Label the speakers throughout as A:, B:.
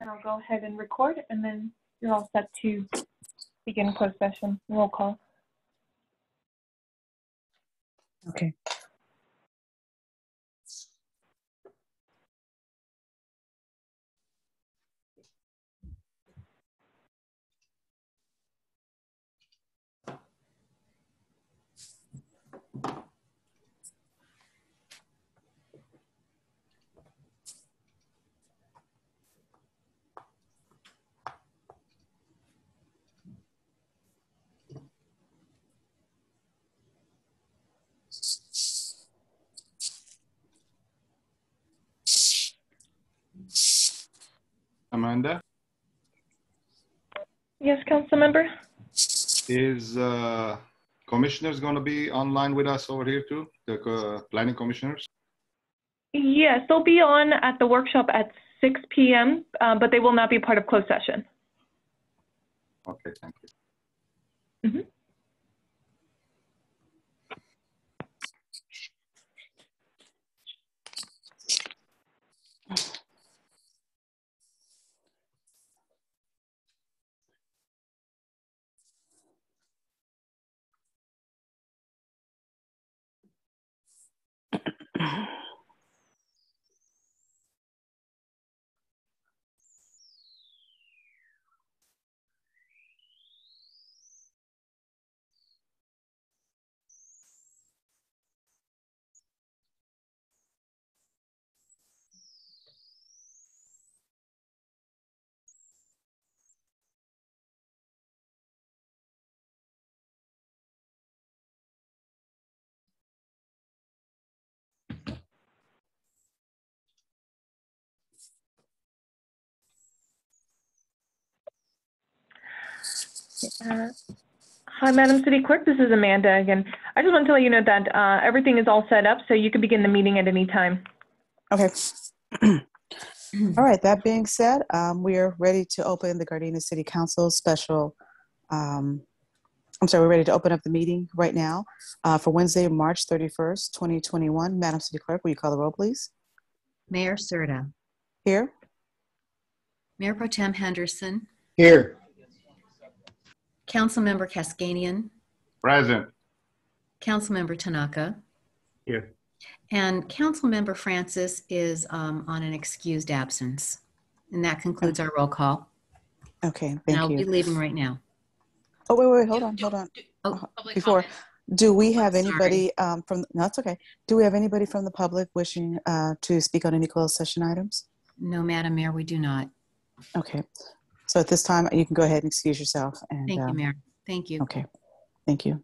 A: And I'll go ahead and record, and then you're all set to begin closed session. Roll call.
B: Okay.
C: Amanda,
A: Yes, council member?
C: is uh, commissioners going to be online with us over here too? The uh, planning commissioners?
A: Yes, they'll be on at the workshop at 6 PM, uh, but they will not be part of closed session.
C: Okay, thank you.
A: Mhm. Mm-hmm. Uh, Hi, Madam City Clerk, this is Amanda again. I just want to let you know that uh, everything is all set up, so you can begin the meeting at any time.
B: Okay. All right, that being said, um, we are ready to open the Gardena City Council special. Um, I'm sorry, we're ready to open up the meeting right now uh, for Wednesday, March 31st, 2021. Madam City Clerk, will you call the roll, please?
D: Mayor Cerda,
B: Here?
D: Mayor Pro Tem Henderson,
E: Here.
D: Councilmember Kaskanian,
C: Present.
D: Councilmember Tanaka,
E: Here.
D: and Councilmember Francis is um, on an excused absence. And that concludes our roll call.
B: Okay,
D: And
B: thank
D: I'll be leaving right now.
B: Oh, wait, wait, hold on, hold on.
D: Oh,
B: Before, do we have
D: sorry.
B: anybody um, from, no, it's okay. Do we have anybody from the public wishing uh, to speak on any closed session items?
D: No, Madam Mayor, we do not.
B: Okay, so at this time, you can go ahead and excuse yourself. and
D: Thank you,
B: um,
D: Mayor. Thank you.
B: Okay, thank you.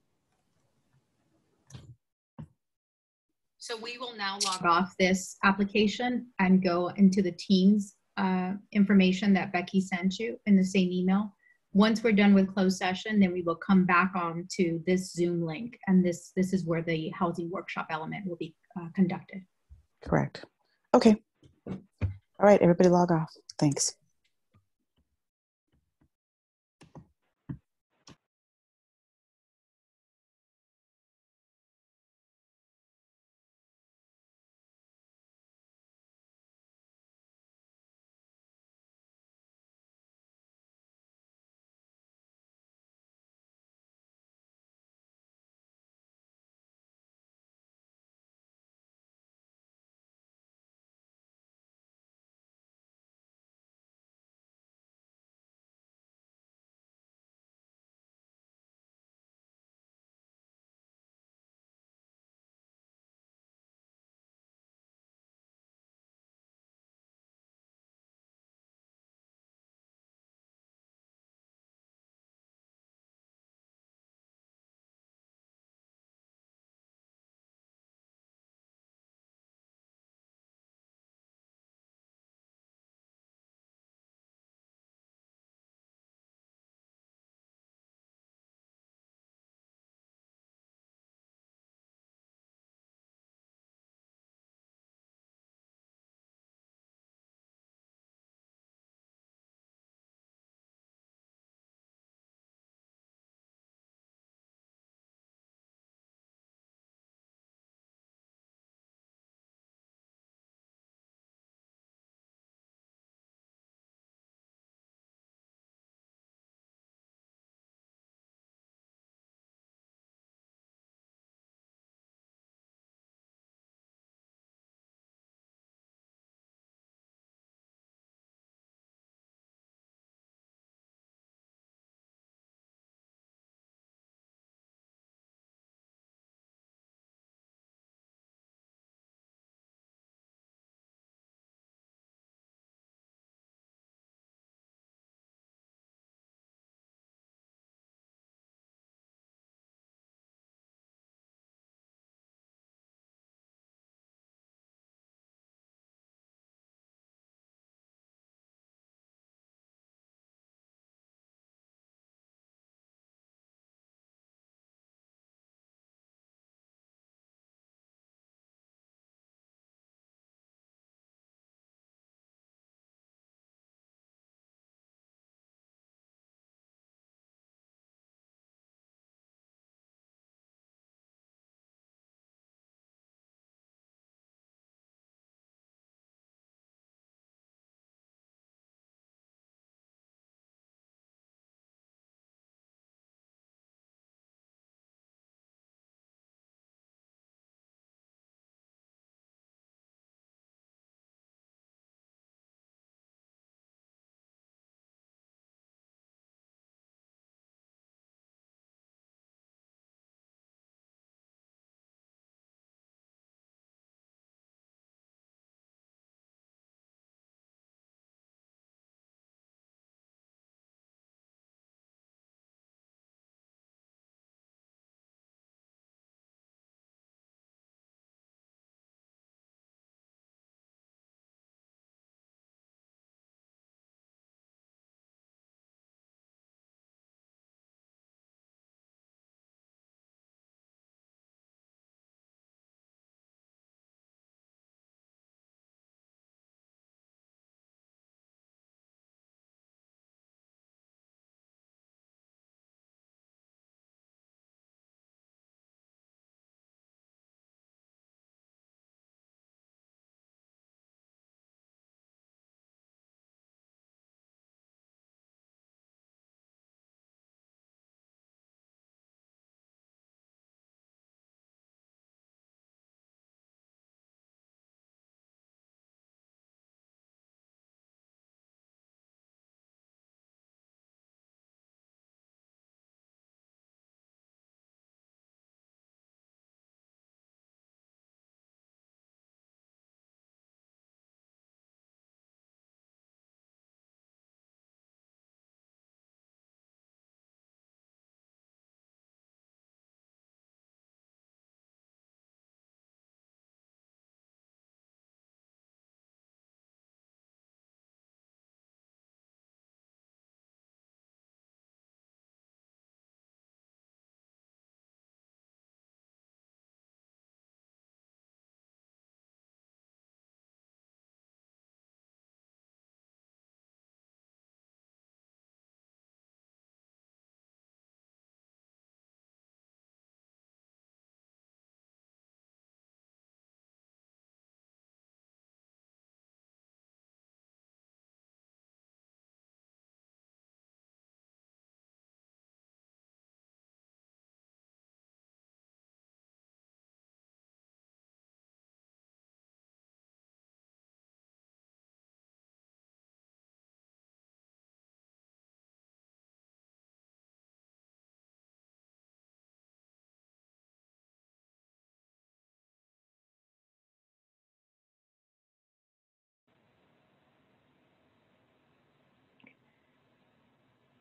F: So we will now log off this application and go into the Teams uh, information that Becky sent you in the same email. Once we're done with closed session, then we will come back on to this Zoom link. And this, this is where the housing workshop element will be uh, conducted.
B: Correct. Okay. All right, everybody log off. Thanks.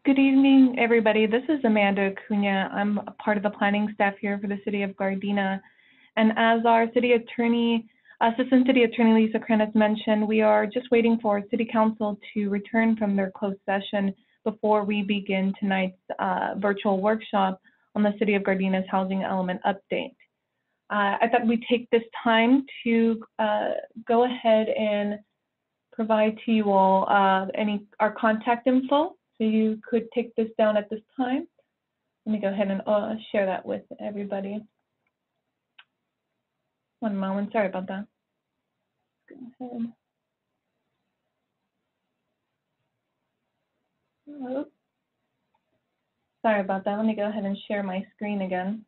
A: Good evening, everybody. This is Amanda Acuna. I'm a part of the planning staff here for the city of Gardena. And as our city attorney, Assistant City Attorney Lisa Cran mentioned, we are just waiting for city council to return from their closed session before we begin tonight's uh, virtual workshop on the city of Gardena's housing element update. Uh, I thought we'd take this time to uh, go ahead and provide to you all uh, any our contact info. So you could take this down at this time. Let me go ahead and uh, share that with everybody. One moment, sorry about that. Go ahead. Oh. Sorry about that. Let me go ahead and share my screen again.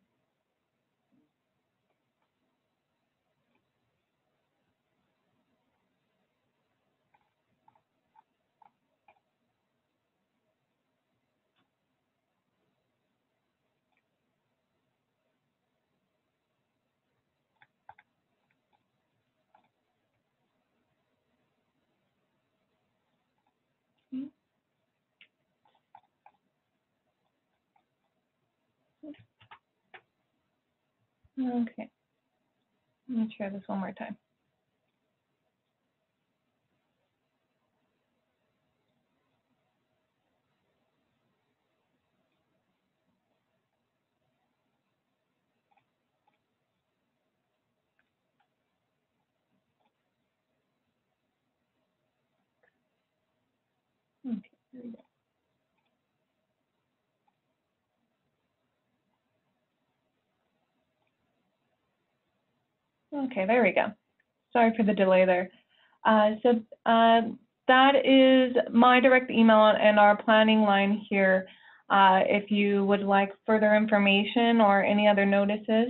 A: Okay. Let me try this one more time. Okay, there we go. Okay, there we go. Sorry for the delay there. Uh, so uh, that is my direct email and our planning line here. Uh, if you would like further information or any other notices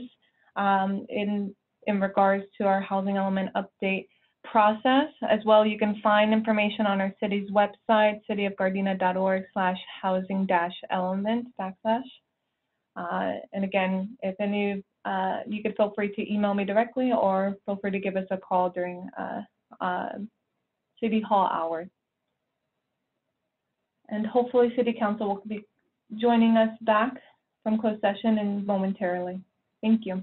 A: um, in in regards to our housing element update process, as well, you can find information on our city's website, cityofgardena.org slash housing dash element backslash. Uh, and again, if any uh, you could feel free to email me directly or feel free to give us a call during uh, uh, City Hall hours. And hopefully City Council will be joining us back from closed session and momentarily. Thank you.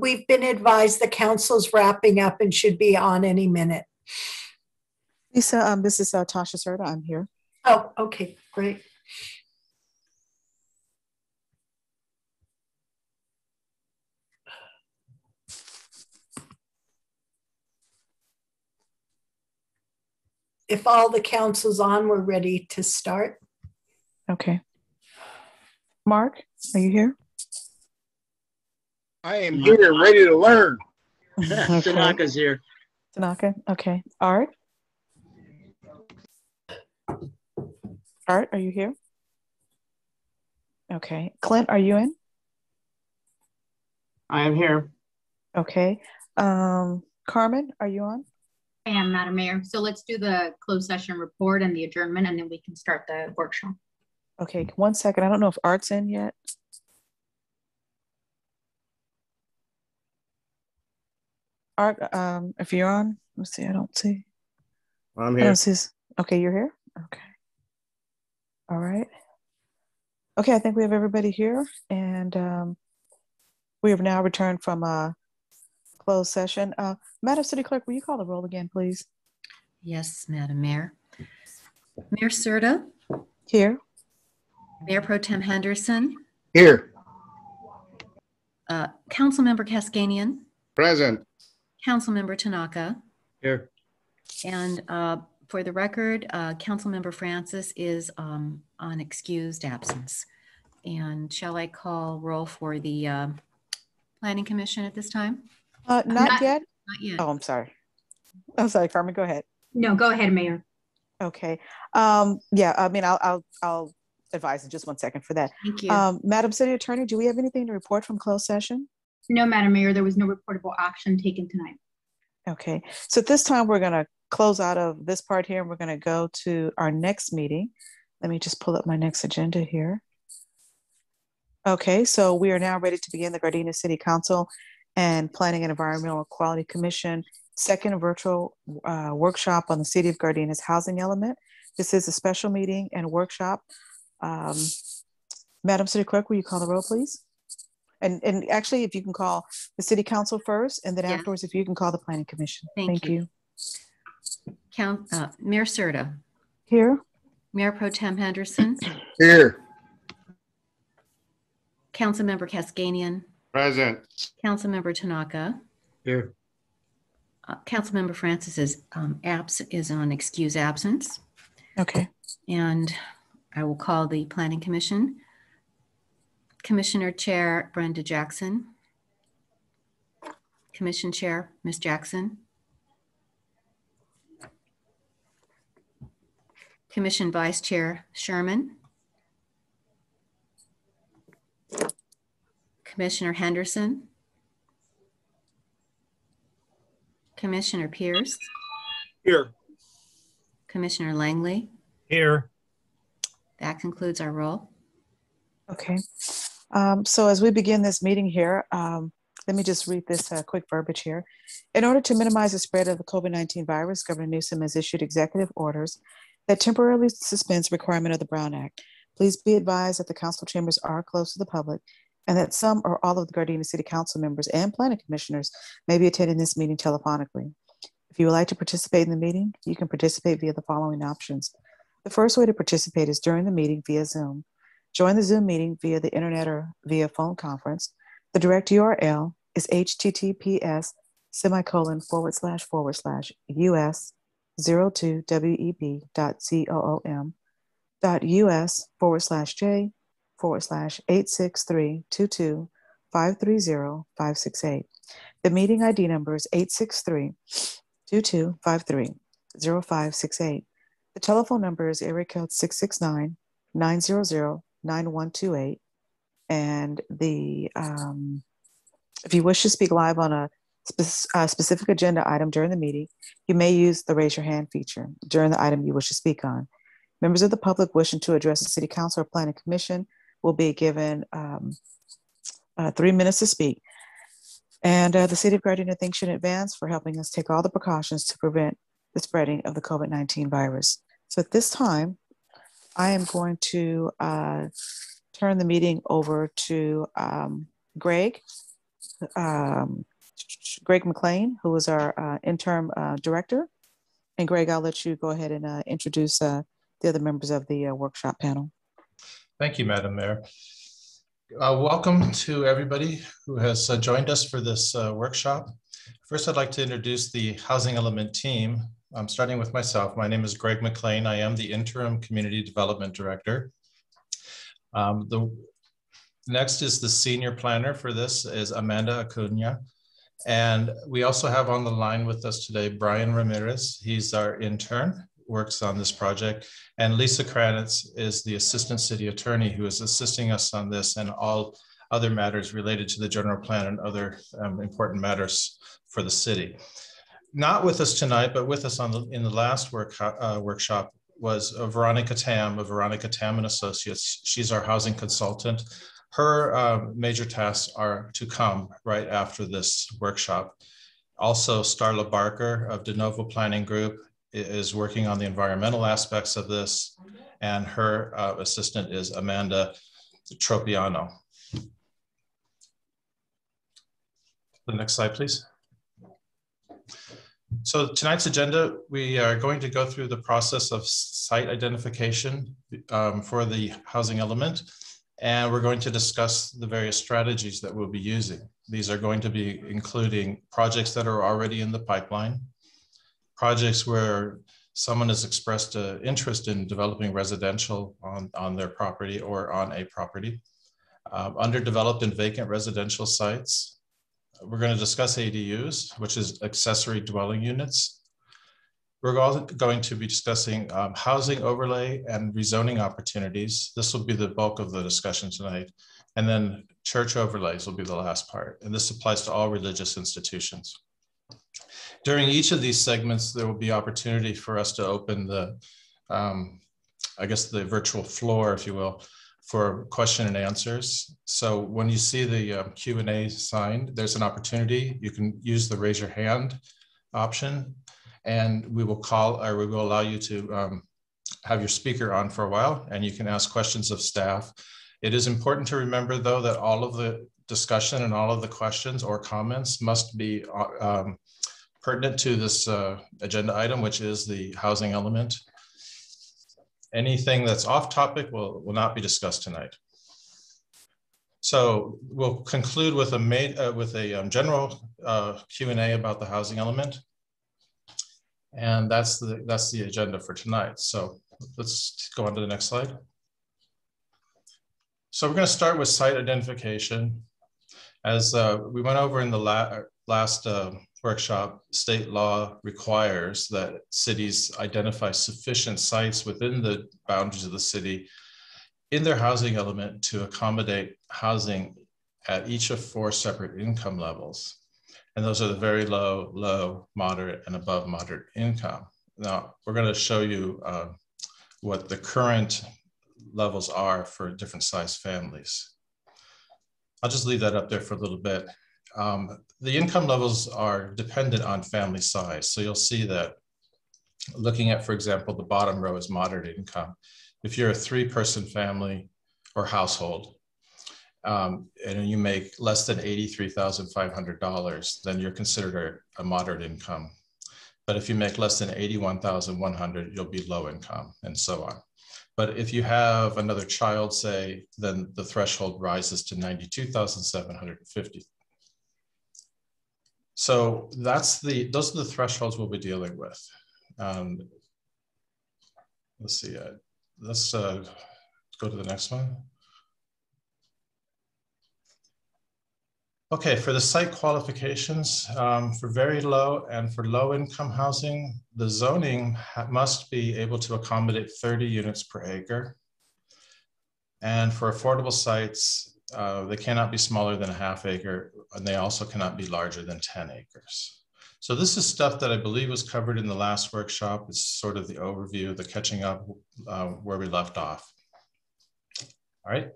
E: we've been advised the council's wrapping up and should be on any minute.
B: Lisa, um, this is uh, Tasha Cerda. I'm here.
E: Oh, okay, great. If all the council's on, we're ready to start.
B: Okay. Mark, are you here?
G: I am here, ready to learn.
B: Okay.
H: Tanaka's here.
B: Tanaka, okay. Art? Art, are you here? Okay. Clint, are you in?
H: I am here.
B: Okay. Um, Carmen, are you on?
F: I am, Madam Mayor. So let's do the closed session report and the adjournment, and then we can start the workshop.
B: Okay, one second. I don't know if Art's in yet. Art, um, if you're on, let's see. I don't see.
G: I'm
B: I
G: here.
B: don't see. his- Okay, you're here. Okay. All right. Okay, I think we have everybody here, and um, we have now returned from a closed session. Uh, Madam City Clerk, will you call the roll again, please?
D: Yes, Madam Mayor. Mayor Cerda,
B: Here.
D: Mayor Pro Tem Henderson,
G: Here,
D: uh, Councilmember Kaskanian,
C: Present.
D: Councilmember Tanaka,
H: Here.
D: and uh, for the record, uh, Councilmember Francis is um, on excused absence. And shall I call roll for the uh, Planning Commission at this time?
B: Uh, not
F: Not-
B: yet.
D: Not yet.
B: Oh, I'm sorry. I'm sorry, Carmen. Go ahead.
F: No, go ahead, Mayor.
B: Okay. Um, yeah, I mean, I'll, I'll, I'll advise in just one second for that.
D: Thank you.
B: Um, Madam City Attorney, do we have anything to report from closed session?
F: No, Madam Mayor, there was no reportable action taken tonight.
B: Okay, so at this time, we're gonna close out of this part here and we're gonna go to our next meeting. Let me just pull up my next agenda here. Okay, so we are now ready to begin the Gardena City Council and Planning and Environmental Quality Commission second virtual uh, workshop on the City of Gardena's housing element. This is a special meeting and workshop. Um, Madam City Clerk, will you call the roll, please? And, and actually, if you can call the City Council first, and then
D: Yeah.
B: afterwards, if you can call the Planning Commission.
D: Thank
B: Thank
D: you.
B: you.
D: Count, uh, Mayor Cerda,
B: Here,
D: Mayor Pro Tem Henderson,
G: here, council
D: Councilmember Kaskanian,
C: Present.
D: Councilmember Tanaka,
H: Here.
D: uh, Councilmember Francis is um, absent, is on excuse absence.
B: okay.
D: And I will call the Planning Commission. Commissioner Chair Brenda Jackson. Commission Chair, Ms. Jackson. Commission Vice Chair Sherman. Commissioner Henderson. Commissioner Pierce,
G: here.
D: Commissioner Langley.
G: Here.
D: That concludes our roll.
B: Okay. Um, so as we begin this meeting here, um, let me just read this uh, quick verbiage here. In order to minimize the spread of the COVID-19 virus, Governor Newsom has issued executive orders that temporarily suspends requirement of the Brown Act. Please be advised that the council chambers are closed to the public and that some or all of the Gardena City Council members and planning commissioners may be attending this meeting telephonically. If you would like to participate in the meeting, you can participate via the following options. The first way to participate is during the meeting via Zoom. Join the Zoom meeting via the internet or via phone conference. The direct URL is https semicolon forward slash forward slash us 02web dot com dot us forward slash j forward slash 86322 530 568. The meeting ID number is 863 2253 0568. The telephone number is area code 669 900 9128. And the, um, if you wish to speak live on a, spec- a specific agenda item during the meeting, you may use the raise your hand feature during the item you wish to speak on. Members of the public wishing to address the City Council or Planning Commission will be given um, uh, three minutes to speak. And uh, the City of Gardena thanks you in advance for helping us take all the precautions to prevent the spreading of the COVID 19 virus. So at this time, I am going to uh, turn the meeting over to um, Greg um, Greg McLean, who is our uh, interim uh, director. And Greg, I'll let you go ahead and uh, introduce uh, the other members of the uh, workshop panel.
H: Thank you, Madam Mayor. Welcome to everybody who has joined us for this workshop. First, I'd like to introduce the Housing Element team. I'm starting with myself. My name is Greg McLean. I am the Interim Community Development Director. Um, the next is the Senior Planner for this is Amanda Acuna. And we also have on the line with us today, Brian Ramirez. He's our intern, works on this project. And Lisa Kranitz is the Assistant City Attorney who is assisting us on this and all other matters related to the general plan and other um, important matters for the city. Not with us tonight, but with us on the, in the last work, uh, workshop was uh, Veronica Tam of Veronica Tam and Associates. She's our housing consultant her uh, major tasks are to come right after this workshop. Also, Starla Barker of De Novo Planning Group is working on the environmental aspects of this, and her uh, assistant is Amanda Tropiano. The next slide, please. So tonight's agenda, we are going to go through the process of site identification um, for the housing element. And we're going to discuss the various strategies that we'll be using. These are going to be including projects that are already in the pipeline, projects where someone has expressed an interest in developing residential on, on their property or on a property, um, underdeveloped and vacant residential sites. We're going to discuss ADUs, which is accessory dwelling units, we're also going to be discussing um, housing overlay and rezoning opportunities. This will be the bulk of the discussion tonight. And then church overlays will be the last part. And this applies to all religious institutions. During each of these segments, there will be opportunity for us to open the, um, I guess the virtual floor, if you will, for question and answers. So when you see the um, Q&A sign, there's an opportunity. You can use the raise your hand option and we will call or we will allow you to um, have your speaker on for a while and you can ask questions of staff. It is important to remember though that all of the discussion and all of the questions or comments must be um, pertinent to this uh, agenda item, which is the housing element. Anything that's off topic will, will not be discussed tonight. So we'll conclude with a, made, uh, with a um, general uh, Q&A about the housing element. And that's the, that's the agenda for tonight. So let's go on to the next slide. So we're going to start with site identification. As uh, we went over in the la last uh, workshop, state law requires that cities identify sufficient sites within the boundaries of the city in their housing element to accommodate housing at each of four separate income levels. And those are the very low, low, moderate, and above moderate income. Now, we're going to show you uh, what the current levels are for different size families. I'll just leave that up there for a little bit. Um, the income levels are dependent on family size. So you'll see that looking at, for example, the bottom row is moderate income. If you're a three person family or household, um, and you make less than $83,500, then you're considered a, a, moderate income. But if you make less than 81,100, you'll be low income and so on. But if you have another child, say, then the threshold rises to 92,750. So that's the, those are the thresholds we'll be dealing with. Um, let's see, uh, let's uh, go to the next one. Okay, for the site qualifications, um, for very low and for low income housing, the zoning must be able to accommodate 30 units per acre. And for affordable sites, uh, they cannot be smaller than a half acre, and they also cannot be larger than 10 acres. So this is stuff that I believe was covered in the last workshop. It's sort of the overview, the catching up uh, where we left off. All right.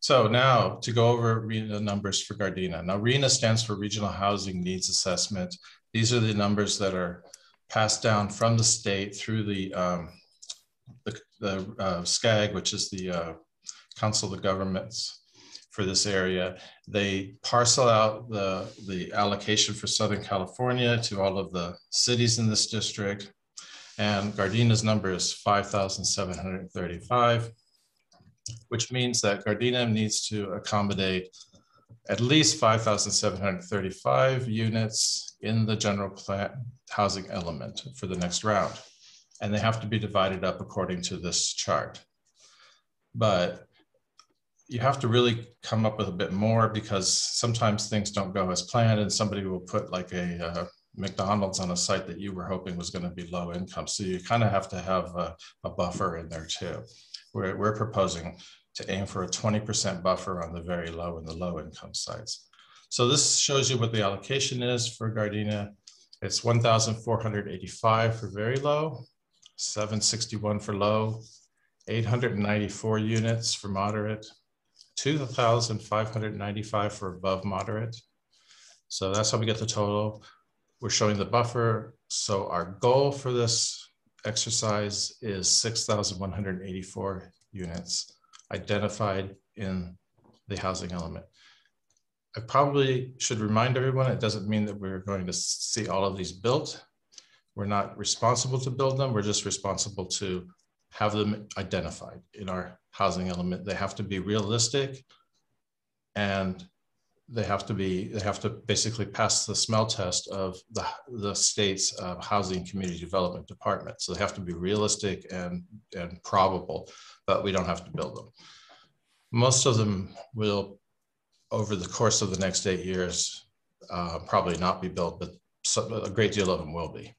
H: So now to go over RHNA numbers for Gardena. Now RHNA stands for Regional Housing Needs Assessment. These are the numbers that are passed down from the state through the, um, the, the uh, SCAG, which is the uh, Council of the Governments for this area. They parcel out the, the allocation for Southern California to all of the cities in this district. And Gardena's number is 5,735, which means that Gardena needs to accommodate at least 5,735 units in the general plan housing element for the next round. And they have to be divided up according to this chart. But you have to really come up with a bit more because sometimes things don't go as planned and somebody will put like a uh, McDonald's on a site that you were hoping was going to be low income. So you kind of have to have a, a buffer in there too. We're, we're proposing to aim for a 20% buffer on the very low and the low income sites. So this shows you what the allocation is for Gardena. It's 1,485 for very low, 761 for low, 894 units for moderate, 2,595 for above moderate. So that's how we get the total. We're showing the buffer. So our goal for this exercise is 6,184 units identified in the housing element. I probably should remind everyone, it doesn't mean that we're going to see all of these built. We're not responsible to build them. We're just responsible to have them identified in our housing element. They have to be realistic and they have to be, they have to basically pass the smell test of the, the state's uh, housing community development department. So they have to be realistic and, and probable, but we don't have to build them. Most of them will, over the course of the next eight years, uh, probably not be built, but a great deal of them will be.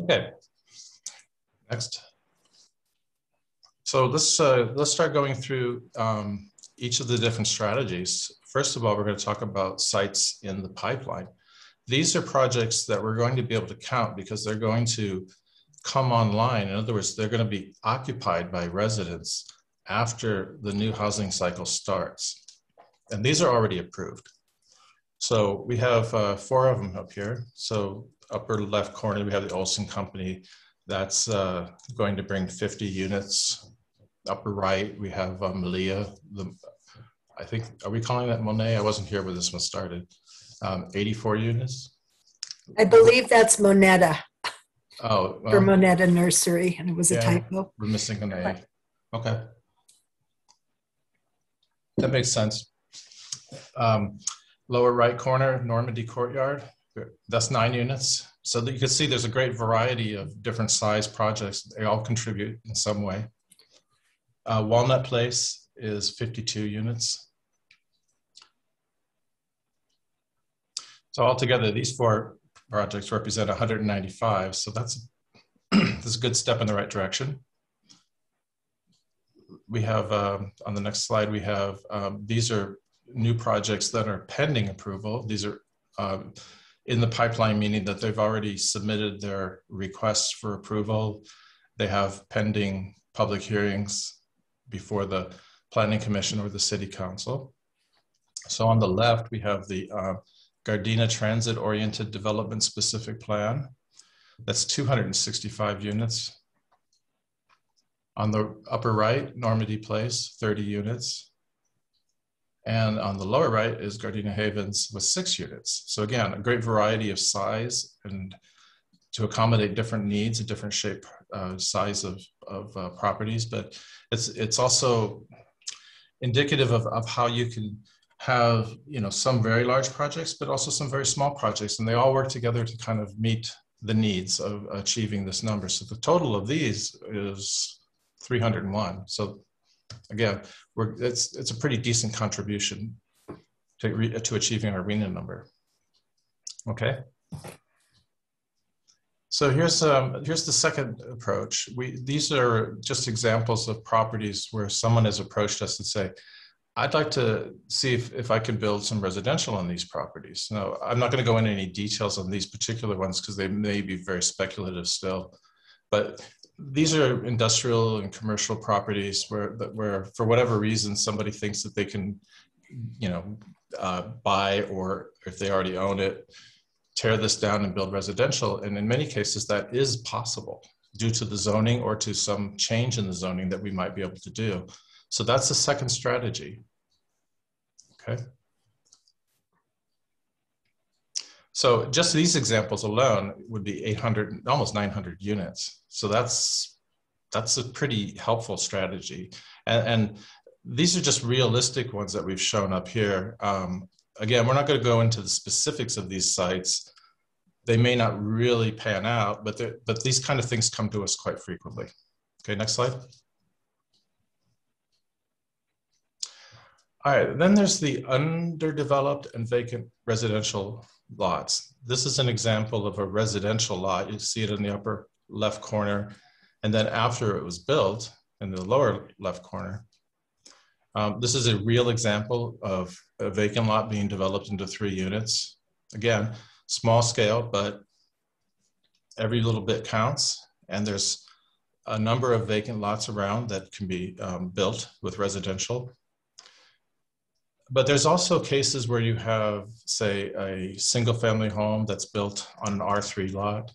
H: Okay, next. So let's, uh, let's start going through um, each of the different strategies. First of all, we're going to talk about sites in the pipeline. These are projects that we're going to be able to count because they're going to come online. In other words, they're going to be occupied by residents after the new housing cycle starts. And these are already approved. So we have uh, four of them up here. So upper left corner, we have the Olson Company. That's uh, going to bring 50 units. Upper right, we have uh, Malia. The, I think, are we calling that Monet? I wasn't here when this one started. Um, 84 units.
E: I believe that's Moneta
H: Oh,
E: for
H: well,
E: Moneta Nursery, and it was a typo.
H: we're missing an A. Okay. That makes sense. Um, lower right corner, Normandy Courtyard, that's nine units. So that you can see there's a great variety of different size projects. They all contribute in some way. Uh, Walnut Place is 52 units. So altogether, these four projects represent 195. So that's, that's a good step in the right direction we have um, on the next slide, we have um, these are new projects that are pending approval. These are um, in the pipeline, meaning that they've already submitted their requests for approval. They have pending public hearings before the Planning Commission or the City Council. So on the left, we have the uh, Gardena Transit Oriented Development Specific Plan. That's 265 units. On the upper right, Normandy Place, 30 units. And on the lower right is Gardena Havens with six units. So again, a great variety of size and to accommodate different needs, a different shape, uh, size of, of uh, properties, but it's, it's also indicative of, of how you can have, you know, some very large projects, but also some very small projects, and they all work together to kind of meet the needs of achieving this number. So the total of these is 301. So again, we're, it's, it's a pretty decent contribution to, re, to achieving our RHNA number. Okay. So here's, um, here's the second approach. We, these are just examples of properties where someone has approached us and say, I'd like to see if, if I can build some residential on these properties. Now, I'm not going to go into any details on these particular ones because they may be very speculative still. But these are industrial and commercial properties where, where for whatever reason, somebody thinks that they can, you know, uh, buy or if they already own it, tear this down and build residential. And in many cases, that is possible due to the zoning or to some change in the zoning that we might be able to do. So that's the second strategy. Okay. So just these examples alone would be 800, almost 900 units. So that's that's a pretty helpful strategy. And, and these are just realistic ones that we've shown up here. Um, again, we're not going to go into the specifics of these sites. They may not really pan out, but but these kind of things come to us quite frequently. Okay, next slide. All right, then there's the underdeveloped and vacant residential lots. This is an example of a residential lot. You see it in the upper left corner. And then after it was built in the lower left corner, um, this is a real example of a vacant lot being developed into three units. Again, small scale, but every little bit counts. And there's a number of vacant lots around that can be um, built with residential. But there's also cases where you have, say, a single family home that's built on an R3 lot,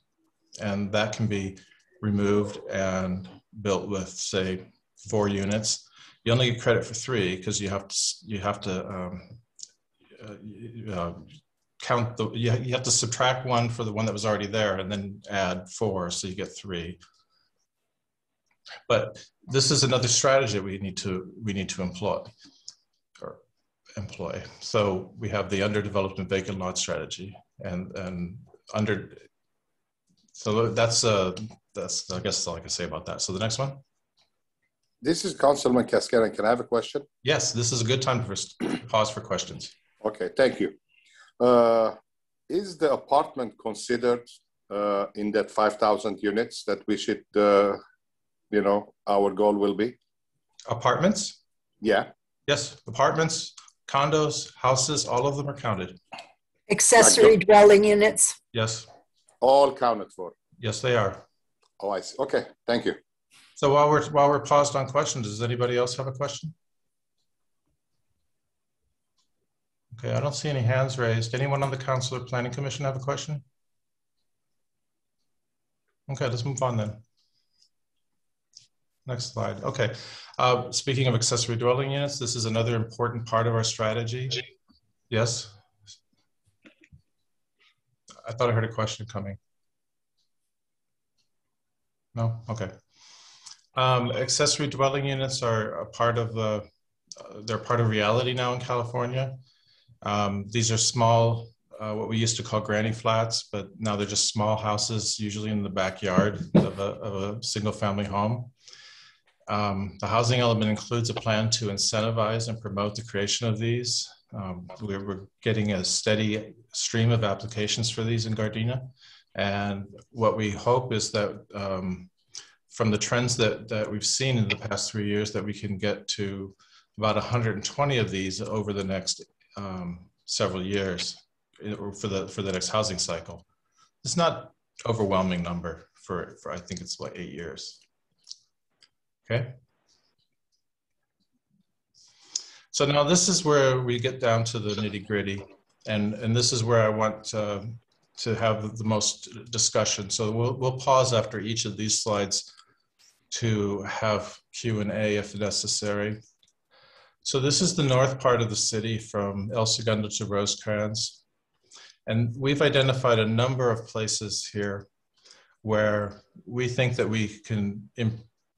H: and that can be removed and built with, say, four units. You only get credit for three because you have to you have to um, uh, uh, count the you, you have to subtract one for the one that was already there and then add four, so you get three. But this is another strategy we need to we need to employ or employ. So we have the underdeveloped and vacant lot strategy, and and under. So that's uh that's I guess all I can say about that. So the next one.
G: This is Councilman Kaskanian. Can I have a question?
H: Yes, this is a good time for pause for questions.
G: Okay, thank you. Uh, is the apartment considered uh, in that 5,000 units that we should, uh, you know, our goal will be?
H: Apartments?
G: Yeah.
H: Yes, apartments, condos, houses, all of them are counted.
E: Accessory dwelling units.
H: Yes.
G: All counted for.
H: Yes, they are.
G: Oh, I see. Okay, thank you.
H: So while we're while we're paused on questions, does anybody else have a question? Okay, I don't see any hands raised. Anyone on the Council or Planning Commission have a question? Okay, let's move on then. Next slide. Okay. Uh, speaking of accessory dwelling units, this is another important part of our strategy. Yes? I thought I heard a question coming. No? Okay. Um, accessory dwelling units are a part of the, uh, they're part of reality now in California. Um, these are small, uh, what we used to call granny flats, but now they're just small houses, usually in the backyard of a, of a single family home. Um, the housing element includes a plan to incentivize and promote the creation of these. Um, we're, we're, getting a steady stream of applications for these in Gardena. And what we hope is that um, from the trends that, that we've seen in the past three years, that we can get to about 120 of these over the next um, several years for the, for the next housing cycle. It's not overwhelming number for, for I think it's like eight years. Okay. So now this is where we get down to the nitty gritty. And, and this is where I want to have the most discussion. So we'll, we'll pause after each of these slides to have Q&A if necessary. So this is the north part of the city from El Segundo to Rosecrans. And we've identified a number of places here where we think that we can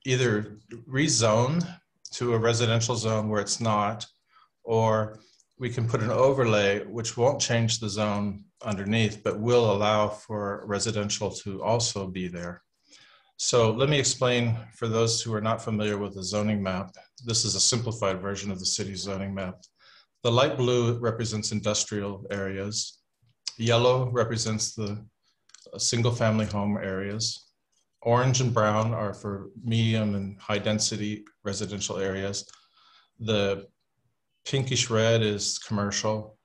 H: either rezone to a residential zone where it's not, or we can put an overlay which won't change the zone underneath, but will allow for residential to also be there. So let me explain for those who are not familiar with the zoning map. This is a simplified version of the city zoning map. The light blue represents industrial areas. Yellow represents the single family home areas. Orange and brown are for medium and high density residential areas. The pinkish red is commercial.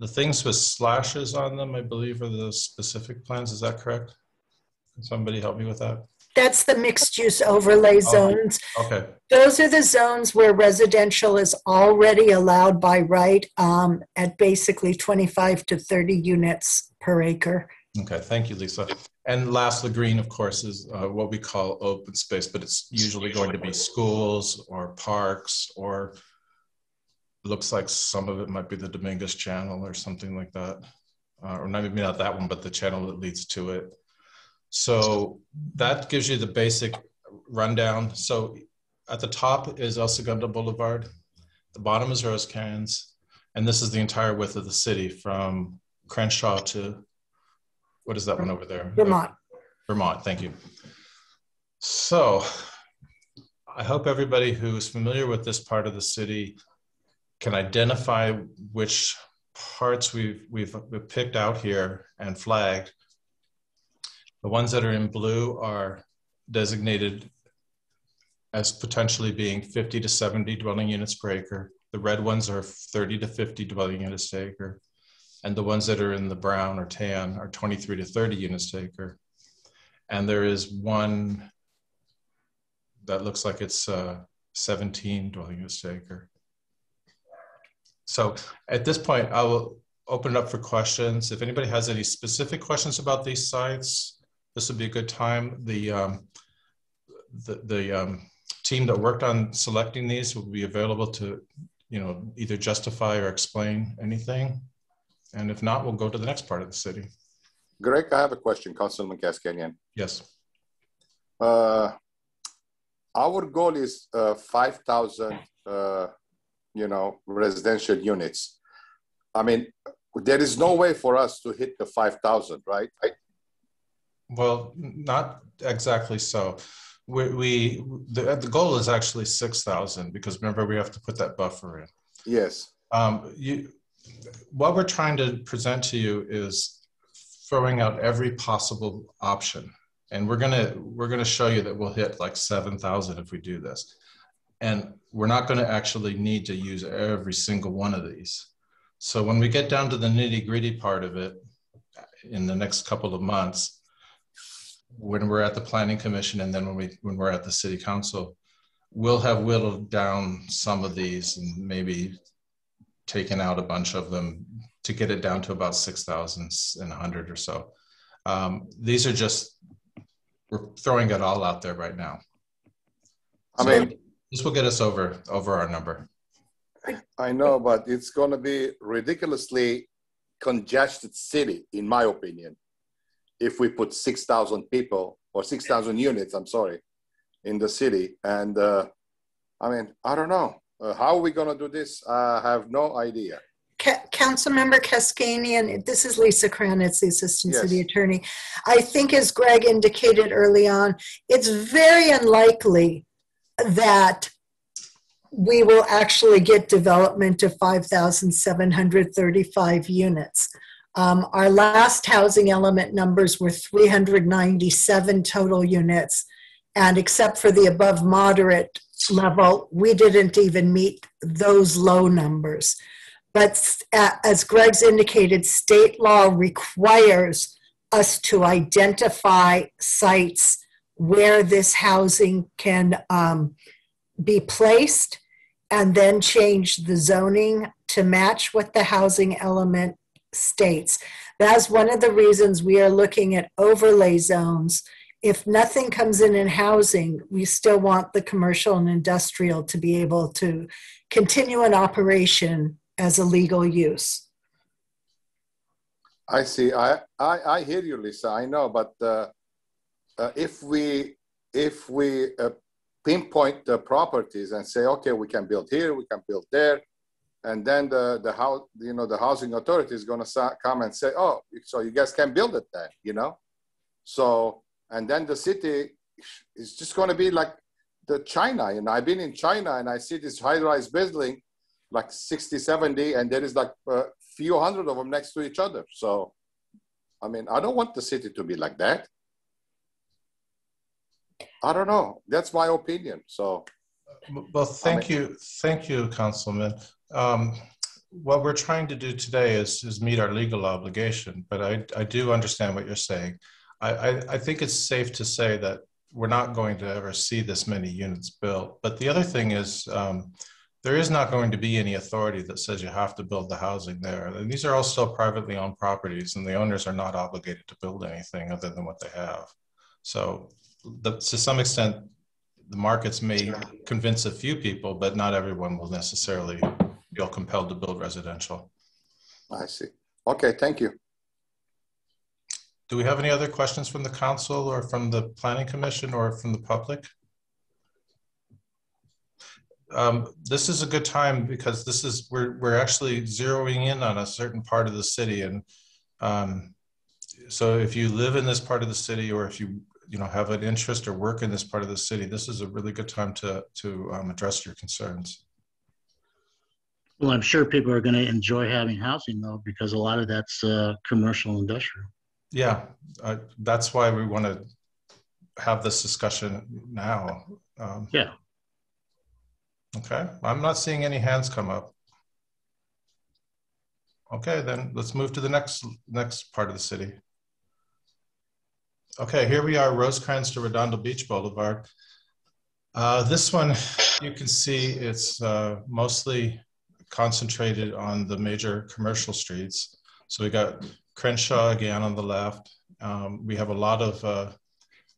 H: The things with slashes on them, I believe, are the specific plans. Is that correct? Can somebody help me with that?
E: That's the mixed use overlay zones.
H: Okay.
E: Those are the zones where residential is already allowed by right um, at basically 25 to 30 units per acre.
H: Okay, thank you, Lisa. And lastly, the green, of course, is uh, what we call open space, but it's usually going to be schools or parks or looks like some of it might be the Dominguez channel or something like that. Uh, or not, maybe not that one, but the channel that leads to it. So that gives you the basic rundown. So at the top is El Segundo Boulevard. The bottom is Rosecrans. And this is the entire width of the city from Crenshaw to, what is that one over there?
E: Vermont.
H: Vermont, thank you. So I hope everybody who's familiar with this part of the city can identify which parts we've, we've, we've picked out here and flagged. The ones that are in blue are designated as potentially being 50 to 70 dwelling units per acre. The red ones are 30 to 50 dwelling units per acre. And the ones that are in the brown or tan are 23 to 30 units per acre. And there is one that looks like it's uh, 17 dwelling units per acre. So at this point, I will open it up for questions. If anybody has any specific questions about these sites, this would be a good time. The, um, the, the um, team that worked on selecting these will be available to, you know, either justify or explain anything. And if not, we'll go to the next part of the city.
G: Greg, I have a question, Councilman Kaskanian.
H: Yes.
G: Uh, our goal is uh, 5,000, uh, you know, residential units. I mean, there is no way for us to hit the 5,000, right? I,
H: Well, not exactly so. We, we the, the goal is actually 6,000 because remember we have to put that buffer in.
G: yes.
H: Um, you, what we're trying to present to you is throwing out every possible option. And we're gonna we're gonna show you that we'll hit like 7,000 if we do this. And we're not gonna actually need to use every single one of these. So when we get down to the nitty gritty part of it in the next couple of months, when we're at the planning commission and then when we when we're at the city council, we'll have whittled down some of these and maybe taken out a bunch of them to get it down to about 6,000 and 100 or so. Um, these are just, we're throwing it all out there right now.
G: I
H: So
G: mean,
H: this will get us over, over our number.
G: I know, but it's going to be ridiculously congested city, in my opinion, if we put 6,000 people or 6,000 units, I'm sorry, in the city. And uh, I mean, I don't know. Uh, how are we going to do this? I have no idea.
E: Ca- Councilmember Kaskanian, this is Lisa Kranitz, the Assistant
G: Yes.
E: City Attorney. I think as Greg indicated early on, it's very unlikely that we will actually get development of 5,735 units. Um, Our last housing element numbers were 397 total units. And except for the above moderate level, we didn't even meet those low numbers. But as Greg's indicated, state law requires us to identify sites where this housing can um, be placed and then change the zoning to match what the housing element states. That's one of the reasons we are looking at overlay zones. If nothing comes in in housing, we still want the commercial and industrial to be able to continue an operation as a legal use.
G: I see. I, I, I hear you, Lisa. I know, but uh, uh, if we if we uh, pinpoint the properties and say, okay, we can build here, we can build there, and then the the house, you know, the housing authority is going to sa- come and say, oh, so you guys can build it then, you know. So and then the city is just going to be like the China. You know, I've been in China and I see this high-rise building, like 60, 70, and there is like a few hundred of them next to each other. So, I mean, I don't want the city to be like that. I don't know. That's my opinion. So,
H: Well, thank you, thank you, Councilman. Um, what we're trying to do today is, is meet our legal obligation, but I, I do understand what you're saying. I, I, I think it's safe to say that we're not going to ever see this many units built. But the other thing is, um, there is not going to be any authority that says you have to build the housing there. And these are all still privately owned properties, and the owners are not obligated to build anything other than what they have. So, the, to some extent, the markets may convince a few people, but not everyone will necessarily feel compelled to build residential.
G: I see. Okay, thank you.
H: Do we have any other questions from the council or from the planning commission or from the public? Um, this is a good time because this is we're we're actually zeroing in on a certain part of the city, and um, so if you live in this part of the city, or if you you know have an interest or work in this part of the city, this is a really good time to to um, address your concerns.
I: Well, I'm sure people are going to enjoy having housing though, because a lot of that's uh, commercial industrial.
H: Yeah, uh, that's why we want to have this discussion now. Um,
I: Yeah.
H: Okay, I'm not seeing any hands come up. Okay, then let's move to the next next part of the city. Okay, here we are, Rosecrans to Redondo Beach Boulevard. Uh, this one, you can see it's uh, mostly concentrated on the major commercial streets. So we got Crenshaw again on the left. Um, we have a lot of uh,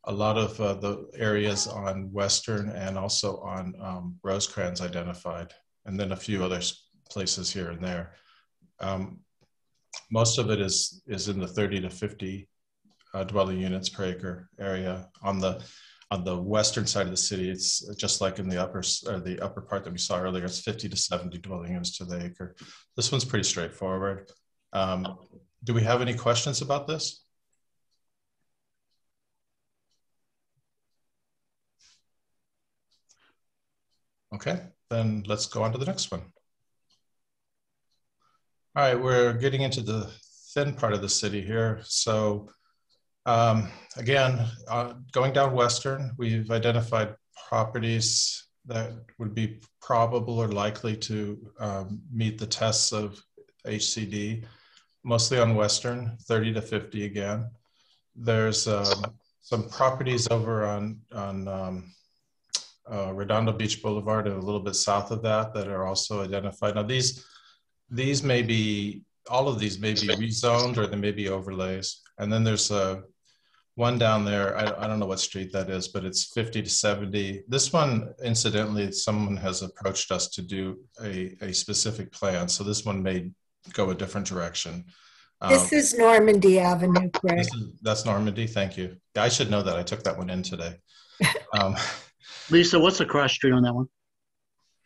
H: a lot of uh, the areas on Western and also on um, Rosecrans identified, and then a few other places here and there. Um, most of it is is in the 30 to 50 uh, dwelling units per acre area. On the on the western side of the city, it's just like in the upper the upper part that we saw earlier. It's 50 to 70 dwelling units to the acre. This one's pretty straightforward. Um, do we have any questions about this? Okay, then let's go on to the next one. All right, we're getting into the thin part of the city here. So um, again, uh, going down Western, we've identified properties that would be probable or likely to um, meet the tests of HCD, mostly on Western, 30 to 50 again. There's um, some properties over on, on um, uh, Redondo Beach Boulevard and a little bit south of that that are also identified. Now these these may be all of these may be rezoned or they may be overlays. And then there's a one down there. I, I don't know what street that is, but it's 50 to 70. This one, incidentally, someone has approached us to do a, a specific plan. So this one may go a different direction.
E: This
H: Um,
E: is Normandie Avenue, Craig.
H: this is- that's Normandie. Thank you. I should know that. I took that one in today. Um,
I: Lisa, what's the cross street on that one?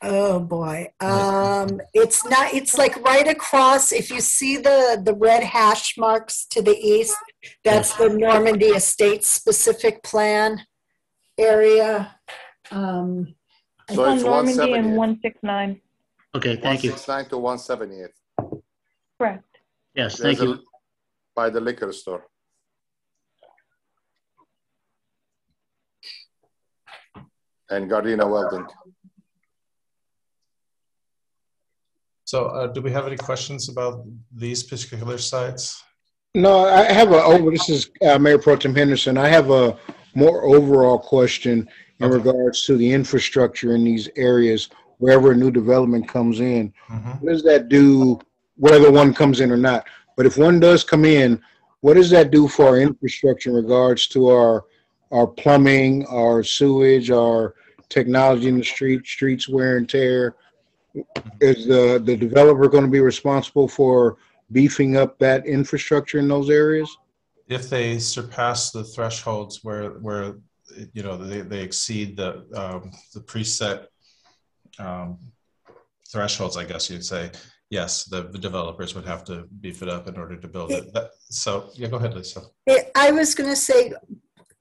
E: Oh, boy. Um, it's not, it's like right across, if you see the, the red hash marks to the east, that's the Normandie Estates specific plan area. Um,
A: It's
G: So
A: on
G: it's
A: Normandie and
G: 178.
A: 169.
I: Okay, thank you.
G: 169 to 178.
A: Correct.
I: Yes, thank
G: There's a-
I: you.
G: By the liquor store. And Gardena Welding.
H: So uh, do we have any questions about these particular sites?
J: No, I have a, over, this is uh, Mayor Pro Tem Henderson. I have a more overall question in
H: Okay.
J: regards to the infrastructure in these areas, wherever a new development comes in.
H: Mhm.
J: What does that do, whether one comes in or not? But if one does come in, what does that do for our infrastructure in regards to our, our plumbing, our sewage, our technology in the street, streets wear and tear? Is the, the developer going to be responsible for beefing up that infrastructure in those areas?
H: if they surpass the thresholds where where you know they, they exceed the um, the preset um, thresholds, I guess you'd say. Yes, the, the developers would have to beef it up in order to build it. That, so yeah, go ahead, Lisa.
E: I- I was going to say,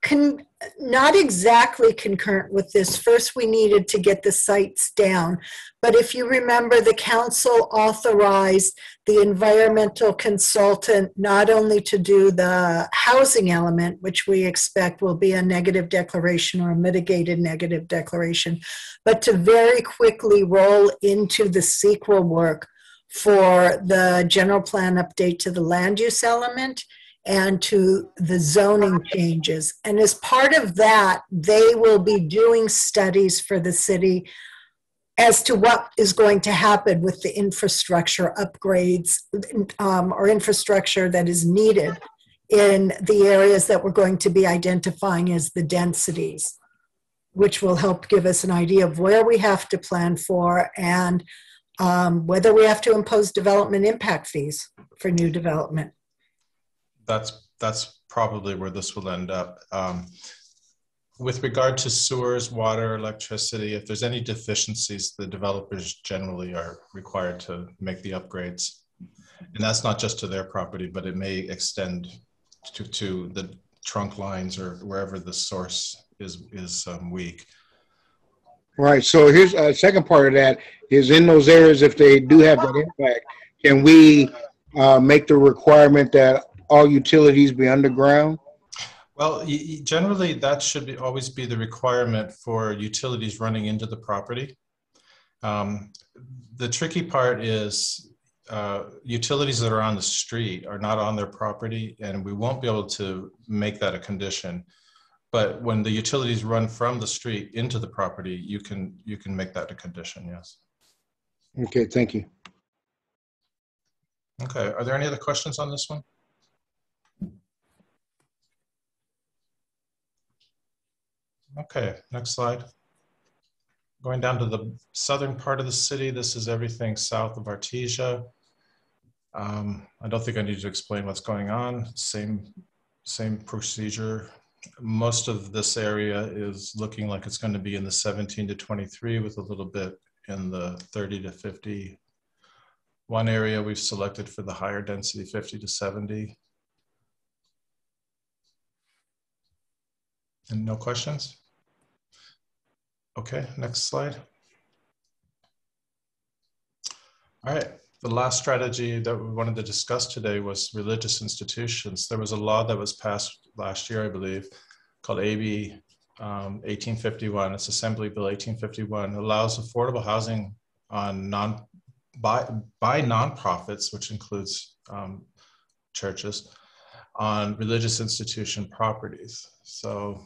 E: con, not exactly concurrent with this. First, we needed to get the sites down. But if you remember, the council authorized the environmental consultant not only to do the housing element, which we expect will be a negative declaration or a mitigated negative declaration, but to very quickly roll into the CEQA work for the general plan update to the land use element and to the zoning changes. And as part of that, they will be doing studies for the city as to what is going to happen with the infrastructure upgrades um, or infrastructure that is needed in the areas that we're going to be identifying as the densities, which will help give us an idea of where we have to plan for and um, whether we have to impose development impact fees for new development.
H: That's, that's probably where this will end up. Um, With regard to sewers, water, electricity, if there's any deficiencies, the developers generally are required to make the upgrades. And that's not just to their property, but it may extend to, to the trunk lines or wherever the source is, is um, weak.
J: Right, so here's a second part of that is in those areas, if they do have that impact, can we uh, make the requirement that all utilities be underground?
H: Well, generally, that should be, always be the requirement for utilities running into the property. Um, The tricky part is uh, utilities that are on the street are not on their property, and we won't be able to make that a condition. But when the utilities run from the street into the property, you can, you can make that a condition, yes.
J: Okay, thank you.
H: Okay, are there any other questions on this one? Okay, next slide. Going down to the southern part of the city, this is everything south of Artesia. Um, I don't think I need to explain what's going on. Same, same procedure. Most of this area is looking like it's going to be in the 17 to 23 with a little bit in the 30 to 50. One area we've selected for the higher density, 50 to 70. And no questions? Okay, next slide. All right, the last strategy that we wanted to discuss today was religious institutions. There was a law that was passed last year, I believe, called AB um, 1851. It's Assembly Bill 1851. It allows affordable housing on non by by nonprofits, which includes um, churches, on religious institution properties. So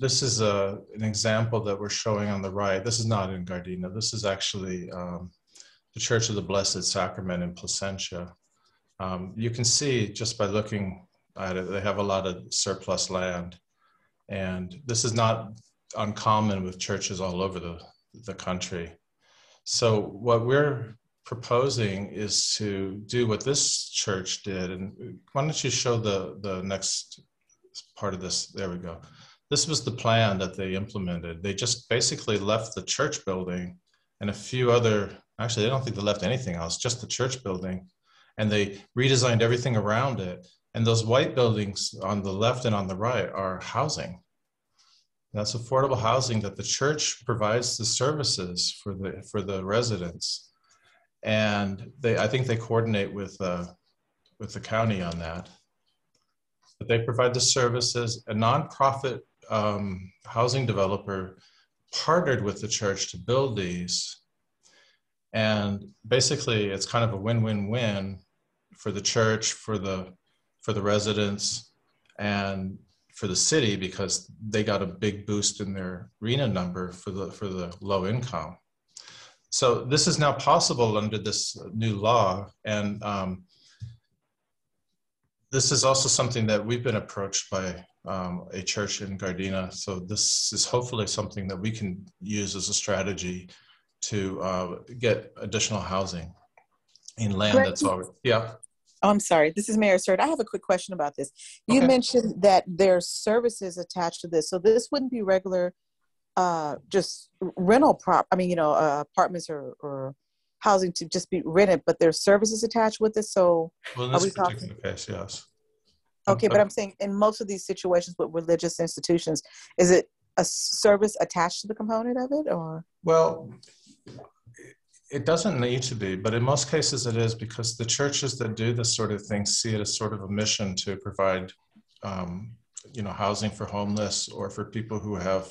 H: this is a, an example that we're showing on the right. This is not in Gardena. This is actually um, the Church of the Blessed Sacrament in Placentia. Um, you can see just by looking at it, they have a lot of surplus land. And this is not uncommon with churches all over the, the country. So what we're proposing is to do what this church did. And why don't you show the, the next part of this? There we go this was the plan that they implemented. They just basically left the church building and a few other, actually, I don't think they left anything else, just the church building. And they redesigned everything around it. And those white buildings on the left and on the right are housing. That's affordable housing that the church provides the services for the for the residents, and they I think they coordinate with uh, with the county on that. But they provide the services. A nonprofit um, housing developer partnered with the church to build these. And basically, it's kind of a win-win-win for the church, for the for the residents, and for the city because they got a big boost in their RHNA number for the for the low income. So this is now possible under this new law, and um, this is also something that we've been approached by um, a church in Gardena. So this is hopefully something that we can use as a strategy to uh, get additional housing in land
B: Greg,
H: that's already, yeah.
B: Oh, I'm sorry. This is Mayor Stewart. I have a quick question about this. You
H: Okay.
B: mentioned that there's services attached to this, so this wouldn't be regular, uh, just rental prop. I mean, you know, uh, apartments or, or housing to just be rented, but there's services attached with it. So,
H: Well, in
B: Are we talking-
H: particular case, yes.
B: okay, but I'm saying in most of these situations with religious institutions, is it a service attached to the component of it, or?
H: Well, it doesn't need to be, but in most cases it is because the churches that do this sort of thing see it as sort of a mission to provide, um, you know, housing for homeless or for people who have,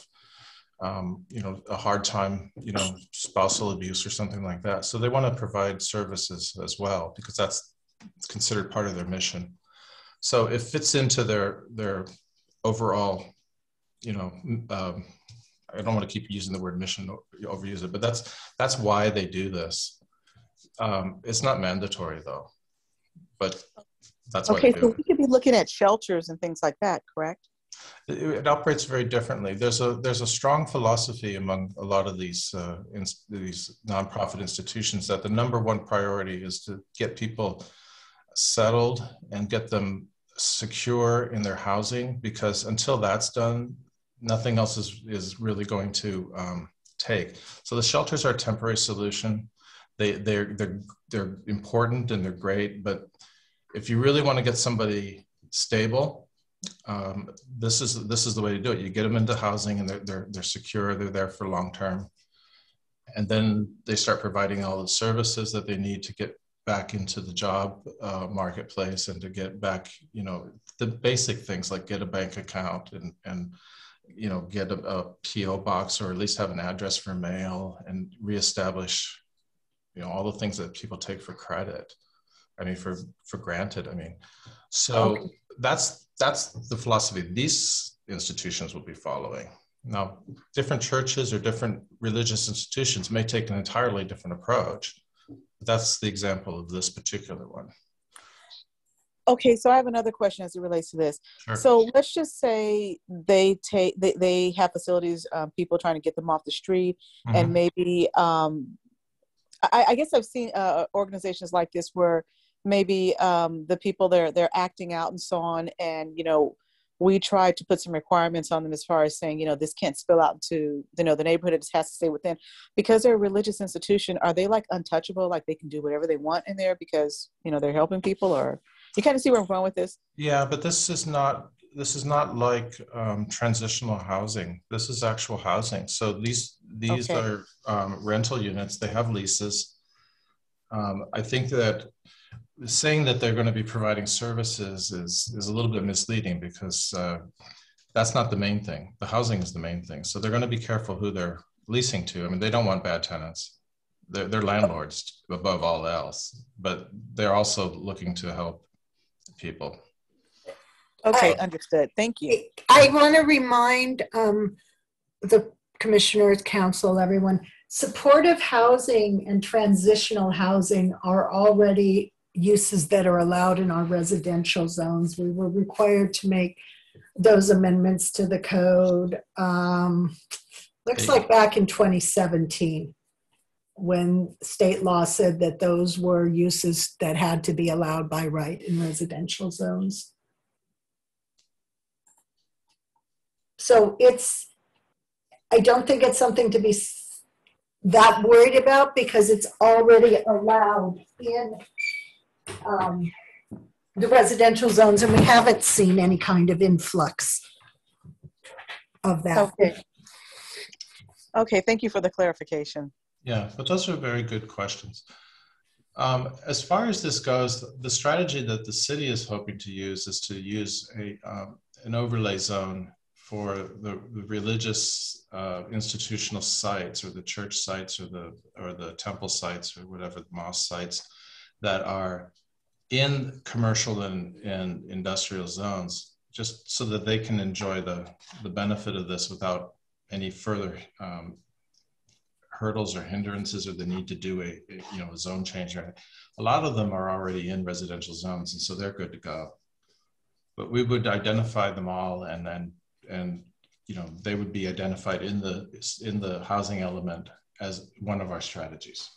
H: um, you know, a hard time, you know, spousal abuse or something like that. So they want to provide services as well because that's considered part of their mission. So it fits into their their overall, you know, um, I don't want to keep using the word mission overuse it, but that's that's why they do this. Um, it's not mandatory though, but that's why
B: Okay, so we could be looking at shelters and things like that, correct?
H: It, operates very differently. There's a there's a strong philosophy among a lot of these uh, ins- these nonprofit institutions that the number one priority is to get people settled and get them secure in their housing because until that's done, nothing else is is really going to um, take. So the shelters are a temporary solution. They they're they're they're important and they're great, but if you really want to get somebody stable, um, this is this is the way to do it. You get them into housing and they're they're they're secure. They're there for long term, and then they start providing all the services that they need to get back into the job uh, marketplace and to get back, you know, the basic things like get a bank account and and you know get a, a PO box or at least have an address for mail and reestablish, you know, all the things that people take for credit. I mean, for for granted. I mean, so
E: Okay.
H: that's that's the philosophy these institutions will be following. Now, different churches or different religious institutions may take an entirely different approach. But that's the example of this particular one.
B: Okay, so I have another question as it relates to this.
H: Sure.
B: So let's just say they take they, they have facilities, um, people trying to get them off the street, and
H: Mhm.
B: maybe um, I, I guess I've seen uh, organizations like this where maybe um, the people they're they're acting out and so on, and you know we try to put some requirements on them as far as saying you know this can't spill out to you know the neighborhood it just has to stay within because they're a religious institution are they like untouchable like they can do whatever they want in there because you know they're helping people or you kind of see where i'm going with this
H: Yeah, but this is not this is not like um, transitional housing. This is actual housing. So these these
B: Okay.
H: are um, rental units. They have leases. Um, I think that saying that they're going to be providing services is is a little bit misleading because uh, that's not the main thing. The housing is the main thing. So they're going to be careful who they're leasing to. I mean, they don't want bad tenants. They're, they're landlords above all else, but they're also looking to help people.
B: okay
E: Uh,
B: understood thank you
E: I want to remind um, the commissioners, council, everyone, supportive housing and transitional housing are already uses that are allowed in our residential zones. We were required to make those amendments to the code. Um, looks like back in 2017 when state law said that those were uses that had to be allowed by right in residential zones. So it's, I don't think it's something to be that worried about because it's already allowed in um, the residential zones and we haven't seen any kind of influx of that.
B: okay okay thank you for the clarification
H: Yeah, but those are very good questions. Um, as far as this goes, the strategy that the city is hoping to use is to use a um, an overlay zone for the, the religious uh, institutional sites or the church sites or the or the temple sites or whatever the mosque sites that are in commercial and, and industrial zones, just so that they can enjoy the the benefit of this without any further um, hurdles or hindrances or the need to do a, a, you know a zone change. Or anything. a lot of them are already in residential zones and so they're good to go. But we would identify them all and then and you know they would be identified in the in the housing element as one of our strategies.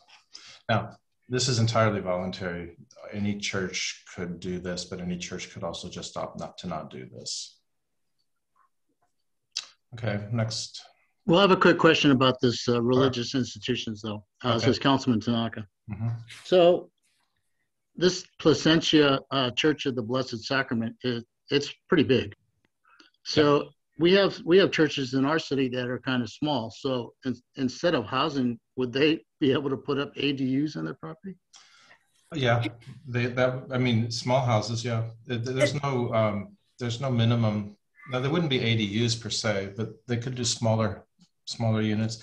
H: Now this is entirely voluntary any church could do this but any church could also just opt not to not do this okay next
I: We'll have a quick question about this uh, religious institutions, though. Uh, This
H: Okay.
I: is Councilman Tanaka.
H: Mhm.
I: So this Placentia uh, Church of the Blessed Sacrament, it, it's pretty big. So we have we have churches in our city that are kind of small. So in, instead of housing, would they be able to put up ADUs on their property?
H: Yeah, they, that, I mean, small houses, yeah, there's no, um, there's no minimum. Now, there wouldn't be ADUs per se, but they could do smaller, smaller units.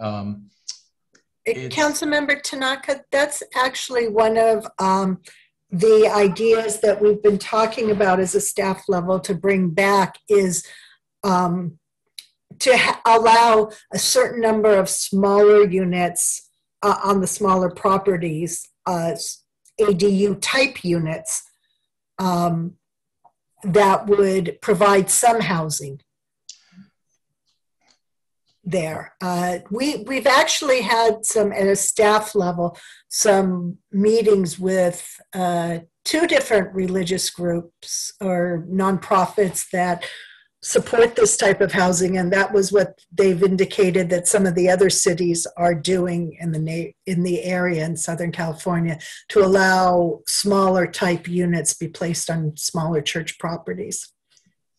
H: Um, It's-
E: Councilmember Tanaka, that's actually one of um, the ideas that we've been talking about as a staff level to bring back is um, to ha- allow a certain number of smaller units uh, on the smaller properties, uh, ADU type units. Um, that would provide some housing there. Uh, we we've actually had some at a staff level some meetings with uh, two different religious groups or nonprofits that support this type of housing, and that was what they've indicated that some of the other cities are doing in the na- in the area in Southern California to allow smaller type units be placed on smaller church properties.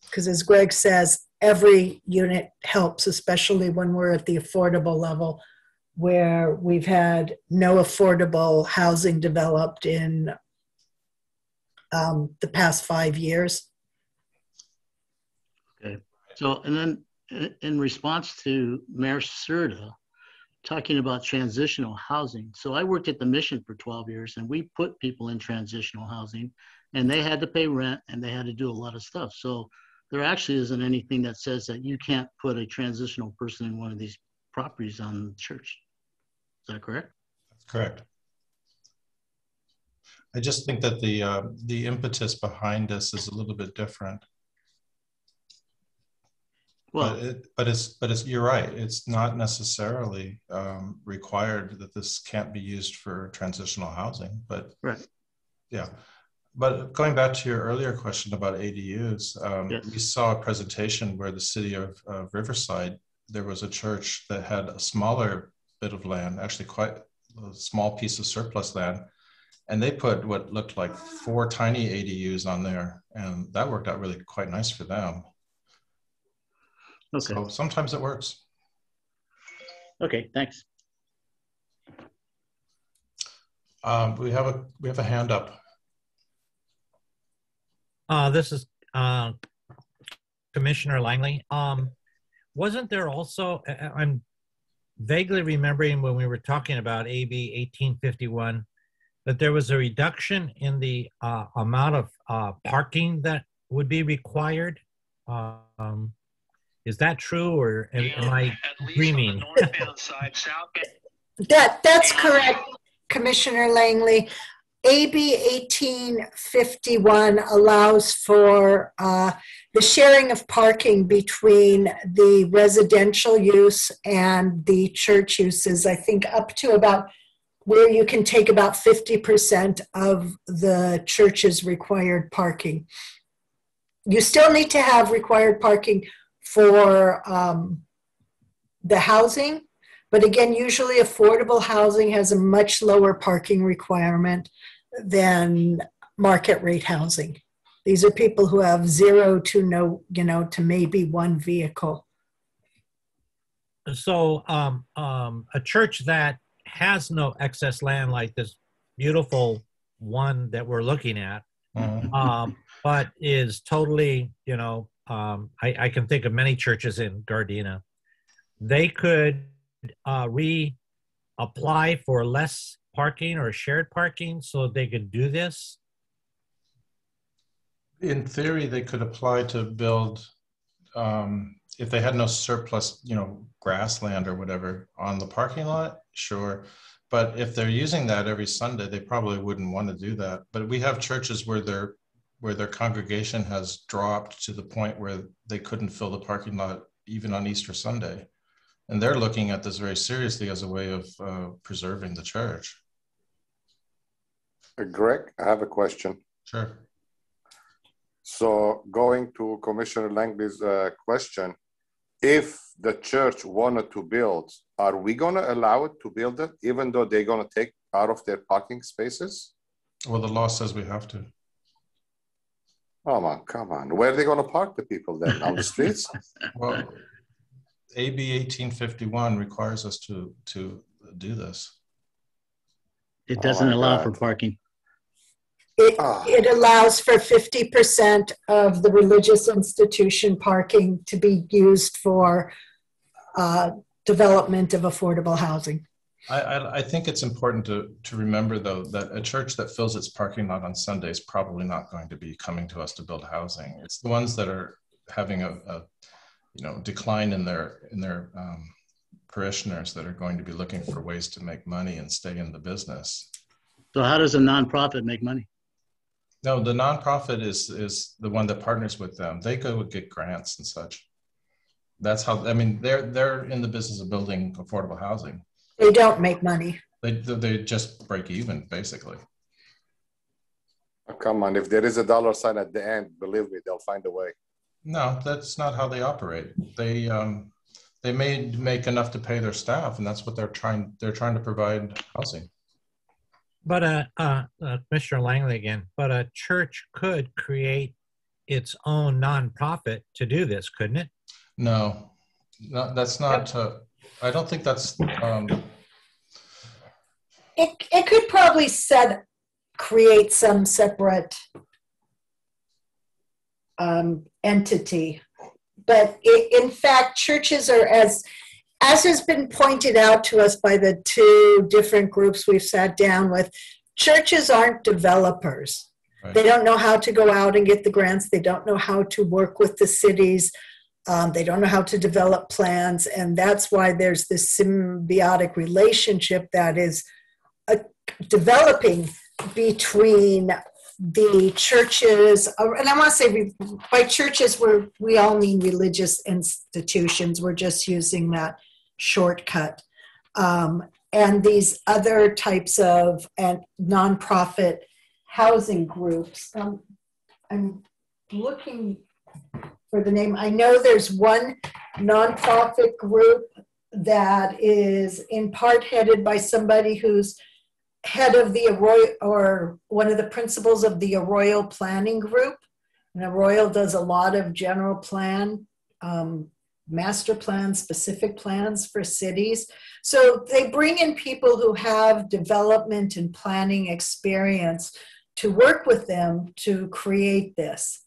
E: Because as Greg says, every unit helps, especially when we're at the affordable level, where we've had no affordable housing developed in um, the past five years.
I: So, and then in response to Mayor Cerda talking about transitional housing. So I worked at the mission for 12 years and we put people in transitional housing and they had to pay rent and they had to do a lot of stuff. So there actually isn't anything that says that you can't put a transitional person in one of these properties on the church. Is that correct?
H: That's correct. I just think that the uh, the impetus behind this is a little bit different.
I: Well,
H: but, it, but it's but it's you're right. It's not necessarily um, required that this can't be used for transitional housing. But
I: right,
H: yeah. But going back to your earlier question about ADUs, um,
I: Yes.
H: we saw a presentation where the city of, of Riverside there was a church that had a smaller bit of land, actually quite a small piece of surplus land, and they put what looked like four tiny ADUs on there, and that worked out really quite nice for them.
I: Okay,
H: So sometimes it works.
I: okay, thanks.
H: Um, we have a we have a hand up.
K: Uh, this is uh, Commissioner Langley. Um, wasn't there also, I- I- I'm vaguely remembering when we were talking about AB 1851, that there was a reduction in the uh, amount of uh, parking that would be required? Um, is that true or am, am I dreaming?
E: That that's correct, Commissioner Langley. AB 1851 allows for uh, the sharing of parking between the residential use and the church uses. I think up to about where you can take about 50% of the church's required parking. You still need to have required parking for um, the housing, but again, usually affordable housing has a much lower parking requirement than market rate housing. These are people who have zero to no, you know, to maybe one vehicle.
K: So, um, um, a church that has no excess land like this beautiful one that we're looking at,
H: Mhm.
K: um, but is totally, you know, um, I, I can think of many churches in Gardena. They could uh, reapply for less parking or shared parking so they could do this.
H: In theory, they could apply to build, um, if they had no surplus, you know, grassland or whatever on the parking lot, sure. But if they're using that every Sunday, they probably wouldn't want to do that. But we have churches where their where their congregation has dropped to the point where they couldn't fill the parking lot even on Easter Sunday, and they're looking at this very seriously as a way of uh, preserving the church.
G: Uh, Greg, I have a question.
H: Sure.
G: So going to Commissioner Langley's uh, question, if the church wanted to build, are we going to allow it to build it, even though they're going to take out of their parking spaces?
H: Well, the law says we have to.
G: Oh man, come on. Where are they going to park the people then? On the streets?
H: Well, AB eighteen fifty-one requires us to, to do this.
I: It
G: Oh
I: doesn't
G: my
I: allow
G: God.
I: for parking.
E: It,
G: Ah.
E: it allows for 50% of the religious institution parking to be used for uh, development of affordable housing.
H: I, I, I think it's important to, to remember though, that a church that fills its parking lot on Sunday is probably not going to be coming to us to build housing. It's the ones that are having a, a you know, decline in their, in their um, parishioners that are going to be looking for ways to make money and stay in the business.
I: So how does a nonprofit make money?
H: No, the nonprofit is is the one that partners with them. They go get grants and such. That's how. I mean, they're they're in the business of building affordable housing.
E: They don't make money.
H: They they just break even basically.
G: Oh, Come on, if there is a dollar sign at the end, believe me, they'll find a way.
H: No, that's not how they operate. They um, they may make enough to pay their staff, and that's what they're trying. They're trying to provide housing.
K: But uh, uh, uh, Commissioner Langley again. But a church could create its own nonprofit to do this, couldn't it?
H: No, no, that's not. Uh, I don't think that's. Um,
E: It, it could probably set, create some separate um, entity. But i in fact, churches are as, as has been pointed out to us by the two different groups we've sat down with, churches aren't developers.
H: Right.
E: They don't know how to go out and get the grants. They don't know how to work with the cities. Um, they don't know how to develop plans. And that's why there's this symbiotic relationship that is developing between the churches, and I want to say by churches, we're, we all mean religious institutions. We're just using that shortcut. Um, and these other types of and nonprofit housing groups. Um, I'm looking for the name. I know there's one nonprofit group that is in part headed by somebody who's head of the Arroyo, or one of the principals of the Arroyo Planning Group. And Arroyo does a lot of general plan, um, master plans, specific plans for cities. So they bring in people who have development and planning experience to work with them to create this.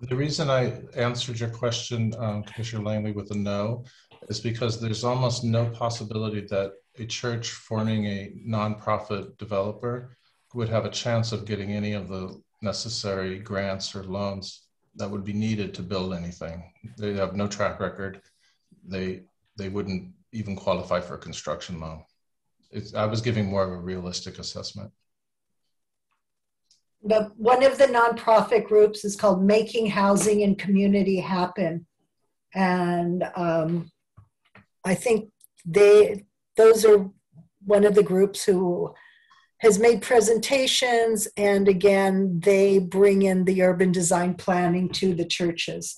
H: The reason I answered your question, um, Commissioner Langley, with a no is because there's almost no possibility that a church forming a nonprofit developer would have a chance of getting any of the necessary grants or loans that would be needed to build anything. They have no track record. They they wouldn't even qualify for a construction loan. It's, I was giving more of a realistic assessment.
E: But one of the nonprofit groups is called Making Housing and Community Happen. And um, I think they, those are one of the groups who has made presentations. And again, they bring in the urban design planning to the churches.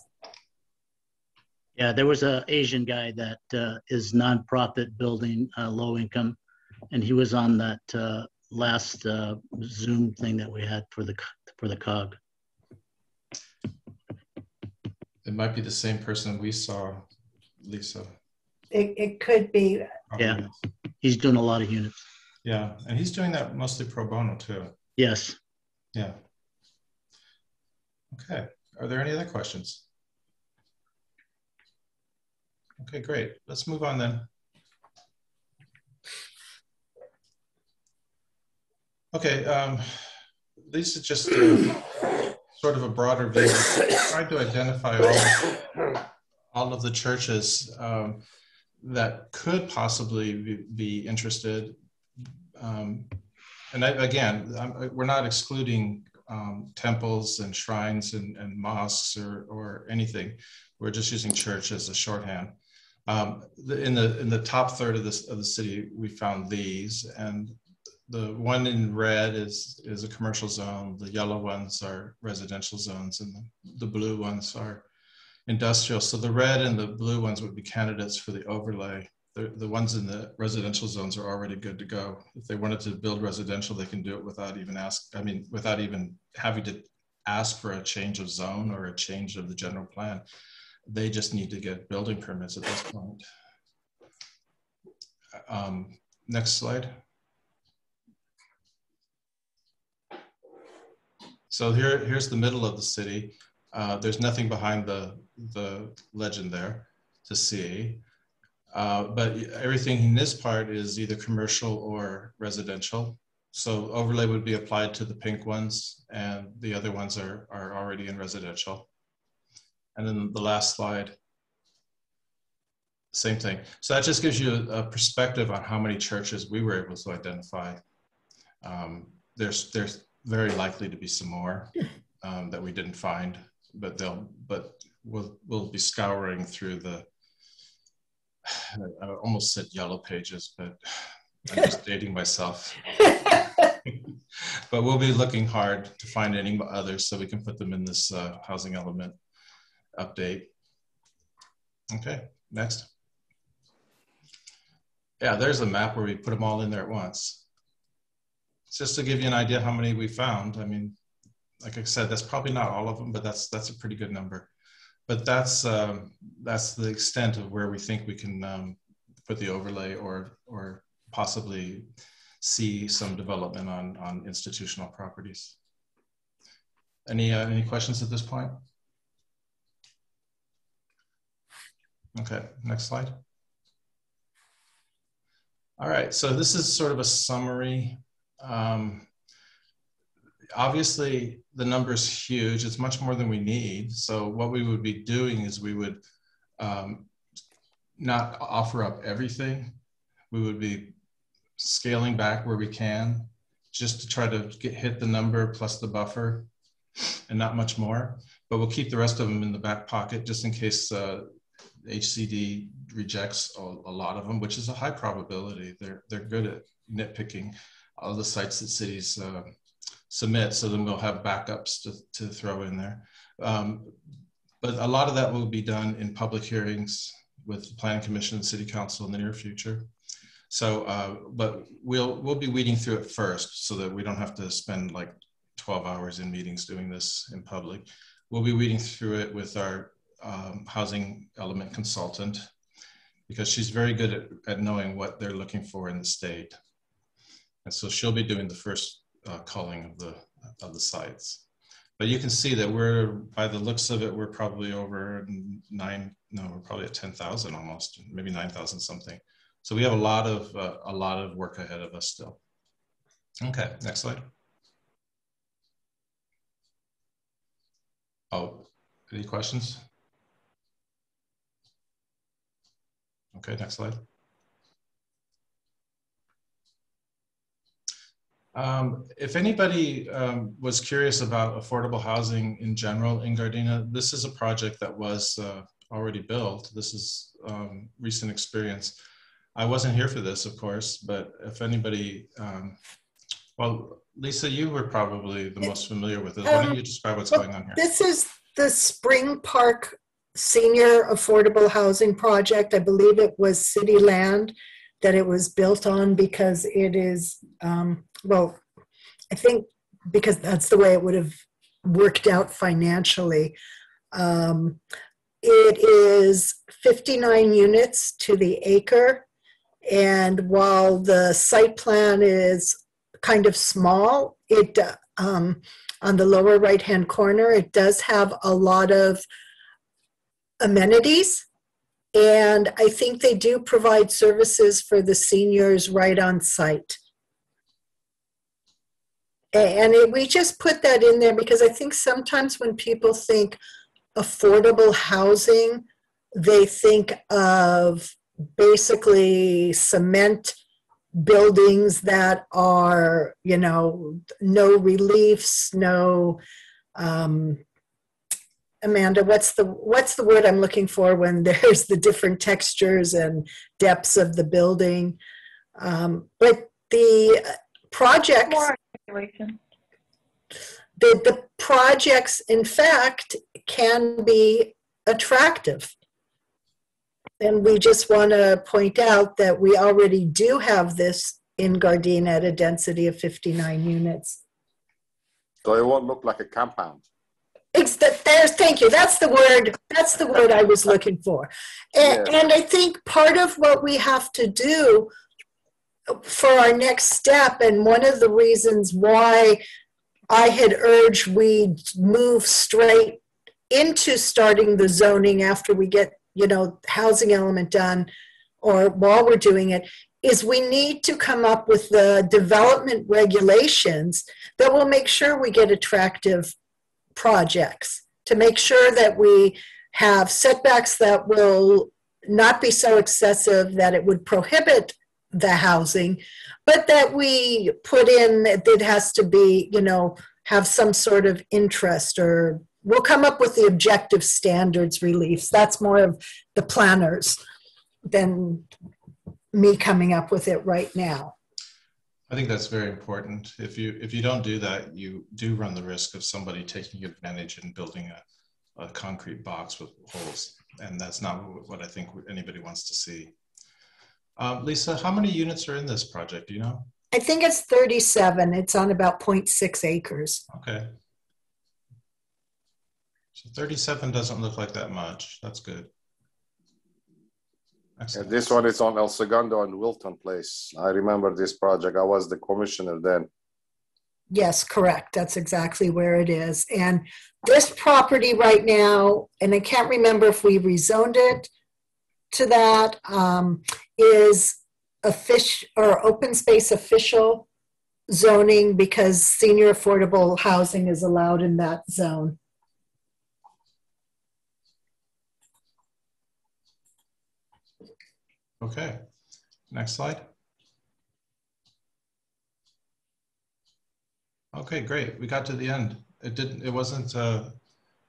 I: Yeah, there was a Asian guy that uh, is nonprofit building uh, low income, and he was on that uh, last uh, Zoom thing that we had for the for the COG.
H: It might be the same person we saw, Lisa.
E: It, it could be,
H: Probably
I: Yeah. He's doing a lot of units.
H: Yeah, and he's doing that mostly pro bono too.
I: Yes.
H: Yeah. Okay, are there any other questions? Okay, great. Let's move on then. Okay, um, this is just a, sort of a broader view. Trying to identify all, all of the churches um, that could possibly be, interested. Um, and I, again, I'm, we're not excluding um, temples and shrines and, and mosques or, or anything. We're just using church as a shorthand. Um, the, in the in the top third of this of the city, we found these, and the one in red is is a commercial zone. The yellow ones are residential zones, and the, the blue ones are industrial. So the red and the blue ones would be candidates for the overlay. The, the ones in the residential zones are already good to go. If they wanted to build residential, they can do it without even ask. I mean, without even having to ask for a change of zone or a change of the general plan. They just need to get building permits at this point. Um, next slide. So here, here's the middle of the city. Uh, there's nothing behind the, the legend there to see. Uh, but everything in this part is either commercial or residential. So overlay would be applied to the pink ones and the other ones are, are already in residential. And then the last slide, same thing. So that just gives you a, perspective on how many churches we were able to identify. Um, there's, there's very likely to be some more um, that we didn't find, but they'll, but we'll, we'll be scouring through the, I almost said yellow pages, but I'm just dating myself. but we'll be looking hard to find any others so we can put them in this uh, housing element update. Okay, next. Yeah, there's a map where we put them all in there at once. Just to give you an idea how many we found. I mean, like I said, that's probably not all of them, but that's that's a pretty good number. But that's um, that's the extent of where we think we can um, put the overlay or or possibly see some development on on institutional properties. Any uh, any questions at this point? Okay, next slide. All right, so this is sort of a summary. Um, obviously, the number is huge. It's much more than we need. So what we would be doing is we would um, not offer up everything. We would be scaling back where we can just to try to get, hit the number plus the buffer and not much more. But we'll keep the rest of them in the back pocket just in case uh, HCD rejects a, a, lot of them, which is a high probability. They're they're good at nitpicking all the sites that cities uh, submit, so then we'll have backups to, to throw in there. Um, but a lot of that will be done in public hearings with the Planning Commission and City Council in the near future. So, uh, but we'll we'll be weeding through it first, so that we don't have to spend like 12 hours in meetings doing this in public. We'll be weeding through it with our um, housing element consultant because she's very good at, at knowing what they're looking for in the state. And so she'll be doing the first uh, culling of the, of the sites. But you can see that we're, by the looks of it, we're probably over nine, no, we're probably at 10,000 almost, maybe 9,000 something. So we have a lot of, uh, a lot of work ahead of us still. Okay, next slide. Oh, any questions? Okay, next slide. Um, if anybody um, was curious about affordable housing in general in Gardena, this is a project that was uh, already built. This is um, recent experience. I wasn't here for this, of course, but if anybody, um, well, Lisa, you were probably the most familiar with it. Why don't you describe what's going on here?
E: This is the Spring Park senior affordable housing project. I believe it was city land that it was built on because it is, um, well, I think because that's the way it would have worked out financially. Um, it is 59 units to the acre. And while the site plan is kind of small, it um, on the lower right hand corner, it does have a lot of amenities. And I think they do provide services for the seniors right on site. And it, we just put that in there because I think sometimes when people think affordable housing, they think of basically cement buildings that are, you know, no reliefs, no um, Amanda, what's the what's the word I'm looking for when there's the different textures and depths of the building? Um, but the projects, the the projects, in fact, can be attractive. And we just want to point out that we already do have this in Gardena at a density of 59 units.
G: So it won't look like a compound.
E: It's the, there's thank you. That's the word. That's the word I was looking for. And, yeah. and I think part of what we have to do for our next step, and one of the reasons why I had urged we move straight into starting the zoning after we get you know housing element done, or while we're doing it, is we need to come up with the development regulations that will make sure we get attractive projects to make sure that we have setbacks that will not be so excessive that it would prohibit the housing, but that we put in that it has to be, you know, have some sort of interest or we'll come up with the objective standards reliefs. That's more of the planners than me coming up with it right now.
H: I think that's very important. If you if you don't do that, you do run the risk of somebody taking advantage and building a, a concrete box with holes, and that's not what I think anybody wants to see. Um, Lisa, how many units are in this project? Do you know?
E: I think it's 37. It's on about 0.6 acres.
H: Okay. So 37 doesn't look like that much. That's good.
G: And this one is on El Segundo and Wilton Place. I remember this project. I was the commissioner then.
E: Yes, correct. That's exactly where it is. And this property right now, and I can't remember if we rezoned it to that, um, is a fish or open space official zoning because senior affordable housing is allowed in that zone.
H: Okay, next slide. Okay, great. We got to the end. It didn't, it wasn't, uh,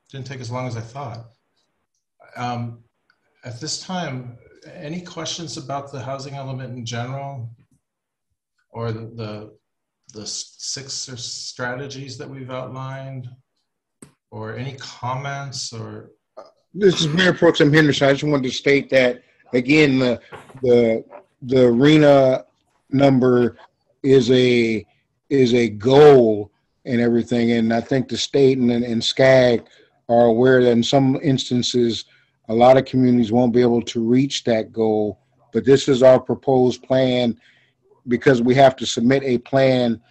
H: didn't take as long as I thought. Um, at this time, any questions about the housing element in general? Or the, the, the six strategies that we've outlined? Or any comments or?
J: This is Mayor Pro Tem Henderson. I just wanted to state that again, the the the RHNA number is a is a goal and everything, and I think the state and, and SCAG are aware that in some instances, a lot of communities won't be able to reach that goal. But this is our proposed plan because we have to submit a plan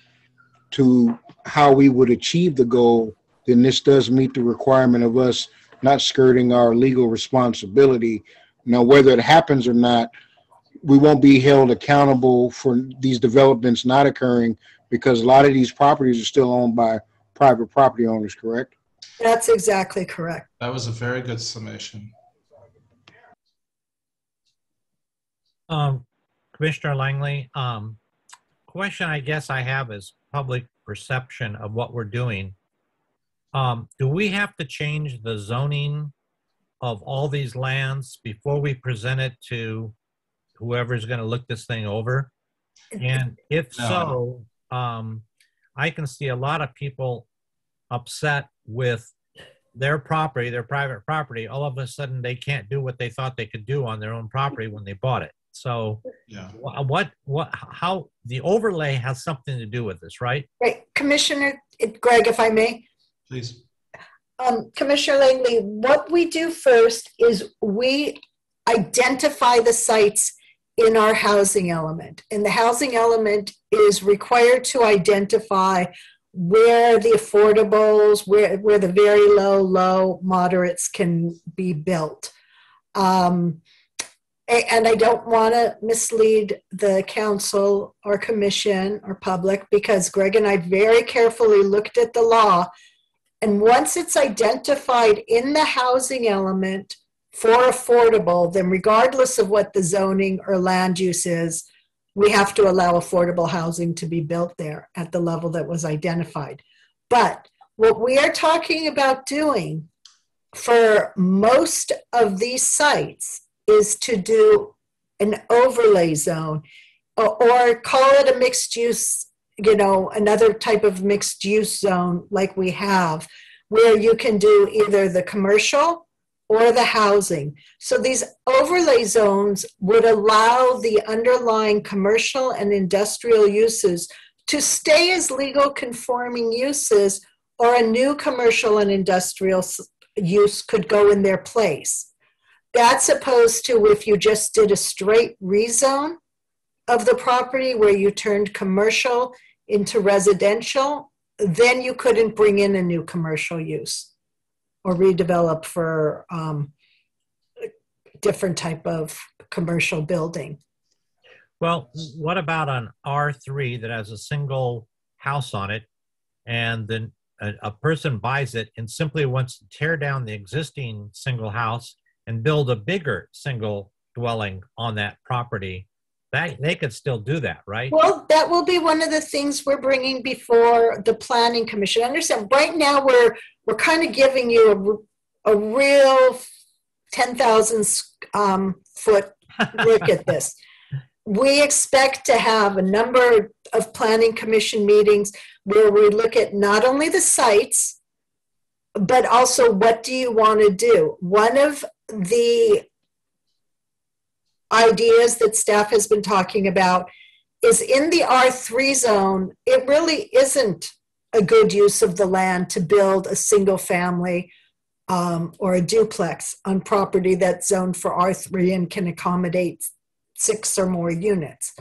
J: to how we would achieve the goal. Then this does meet the requirement of us not skirting our legal responsibility now, whether it happens or not, we won't be held accountable for these developments not occurring because a lot of these properties are still owned by private property owners, correct?
E: That's exactly correct.
H: That was a very good summation.
K: Um, Commissioner Langley, um, question I guess I have is public perception of what we're doing. Um, do we have to change the zoning of all these lands before we present it to whoever's going to look this thing over? And if
H: No.
K: so, um, I can see a lot of people upset with their property, their private property. All of a sudden, they can't do what they thought they could do on their own property when they bought it. So,
H: Yeah.
K: what, what, how the overlay has something to do with this, right?
E: Right, Commissioner Greg, if I may.
H: Please.
E: Um, Commissioner Langley, what we do first is we identify the sites in our housing element. And the housing element is required to identify where the affordables, where, where the very low, low, moderates can be built. Um, a- and I don't want to mislead the council or commission or public because Greg and I very carefully looked at the law and once it's identified in the housing element for affordable, then regardless of what the zoning or land use is, we have to allow affordable housing to be built there at the level that was identified. But what we are talking about doing for most of these sites is to do an overlay zone or, or call it a mixed use you know, another type of mixed use zone like we have, where you can do either the commercial or the housing. So these overlay zones would allow the underlying commercial and industrial uses to stay as legal conforming uses, or a new commercial and industrial use could go in their place. That's opposed to if you just did a straight rezone of the property where you turned commercial into residential, then you couldn't bring in a new commercial use or redevelop for um, different type of commercial building.
K: Well, what about an R3 that has a single house on it and then a, a person buys it and simply wants to tear down the existing single house and build a bigger single dwelling on that property? That, they could still do that, right?
E: Well, that will be one of the things we're bringing before the planning commission. Understand, right now, we're, we're kind of giving you a, a real 10,000 um, foot look at this. We expect to have a number of planning commission meetings where we look at not only the sites, but also what do you want to do? One of the ideas that staff has been talking about is in the R3 zone, it really isn't a good use of the land to build a single family um, or a duplex on property that's zoned for R3 and can accommodate six or more units.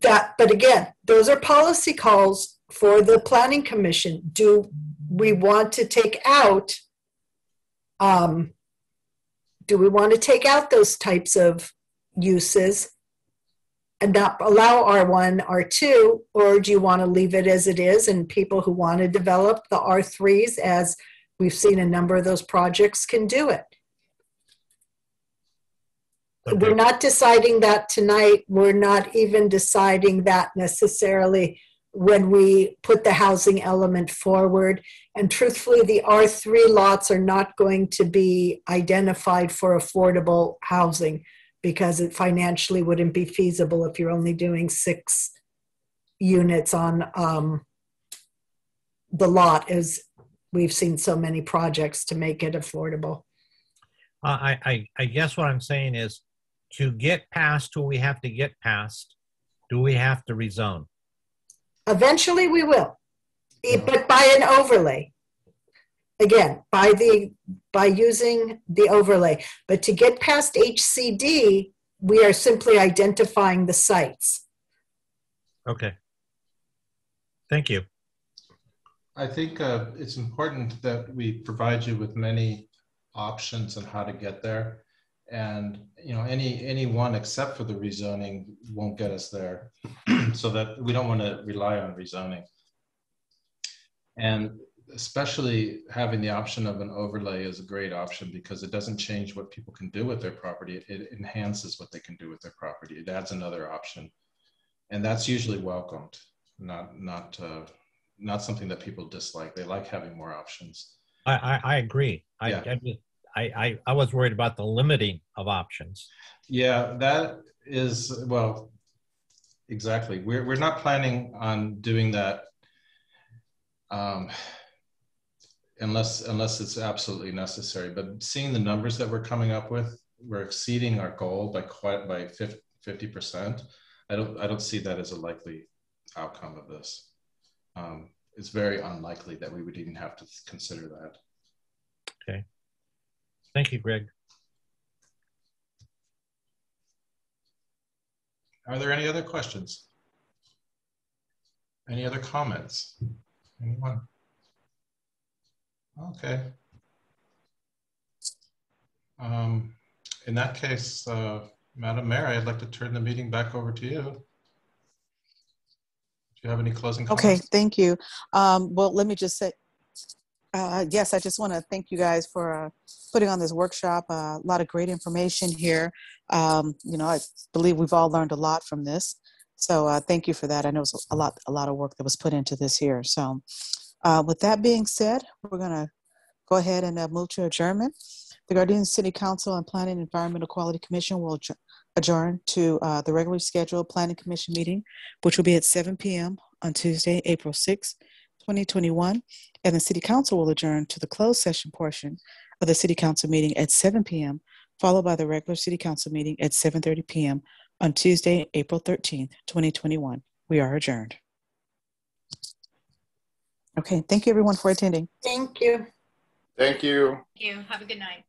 E: That, but again, those are policy calls for the planning commission. Do we want to take out um, do we want to take out those types of uses and not allow R1, R2, or do you want to leave it as it is and people who want to develop the R3s, as we've seen a number of those projects, can do it?
K: Okay.
E: We're not deciding that tonight. We're not even deciding that necessarily when we put the housing element forward. And truthfully, the R3 lots are not going to be identified for affordable housing because it financially wouldn't be feasible if you're only doing six units on um, the lot, as we've seen so many projects to make it affordable.
K: Uh, I, I, I guess what I'm saying is to get past who we have to get past, do we have to rezone?
E: Eventually, we will, but by an overlay. Again, by the by using the overlay. But to get past HCD, we are simply identifying the sites.
K: Okay. Thank you.
H: I think uh, it's important that we provide you with many options on how to get there. And, you know, any, any one except for the rezoning won't get us there. so that we don't want to rely on rezoning. And especially having the option of an overlay is a great option because it doesn't change what people can do with their property. It, enhances what they can do with their property. It adds another option. And that's usually welcomed, not, not, uh, not something that people dislike. They like having more options.
K: I, I, I agree. I,
H: Yeah.
K: I, I, I, I was worried about the limiting of options.
H: Yeah, that is, well, exactly. We're, we're not planning on doing that um, unless, unless it's absolutely necessary. But seeing the numbers that we're coming up with, we're exceeding our goal by quite, by 50%. I don't, I don't see that as a likely outcome of this. Um, it's very unlikely that we would even have to consider that.
K: Thank you, Greg.
H: Are there any other questions? Any other comments? Anyone? Okay. Um, in that case, uh, Madam Mayor, I'd like to turn the meeting back over to you. Do you have any closing comments?
B: Okay, thank you. Um, well, let me just say, uh, yes, I just want to thank you guys for uh, putting on this workshop. Uh, a lot of great information here. Um, you know, I believe we've all learned a lot from this. So uh, thank you for that. I know it's a lot, a lot of work that was put into this here. So uh, with that being said, we're going to go ahead and uh, move to adjournment. The Gardena City Council and Planning Environmental Quality Commission will adjourn- to the regularly scheduled Planning Commission meeting, which will be at 7 p.m. on Tuesday, April 6, 2021. And the City Council will adjourn to the closed session portion of the City Council meeting at 7 p.m., followed by the regular City Council meeting at 7:30 p.m. on Tuesday, April 13th, 2021. We are adjourned. Okay, thank you everyone for attending.
E: Thank you.
G: Thank you.
F: Thank you. Have a good night.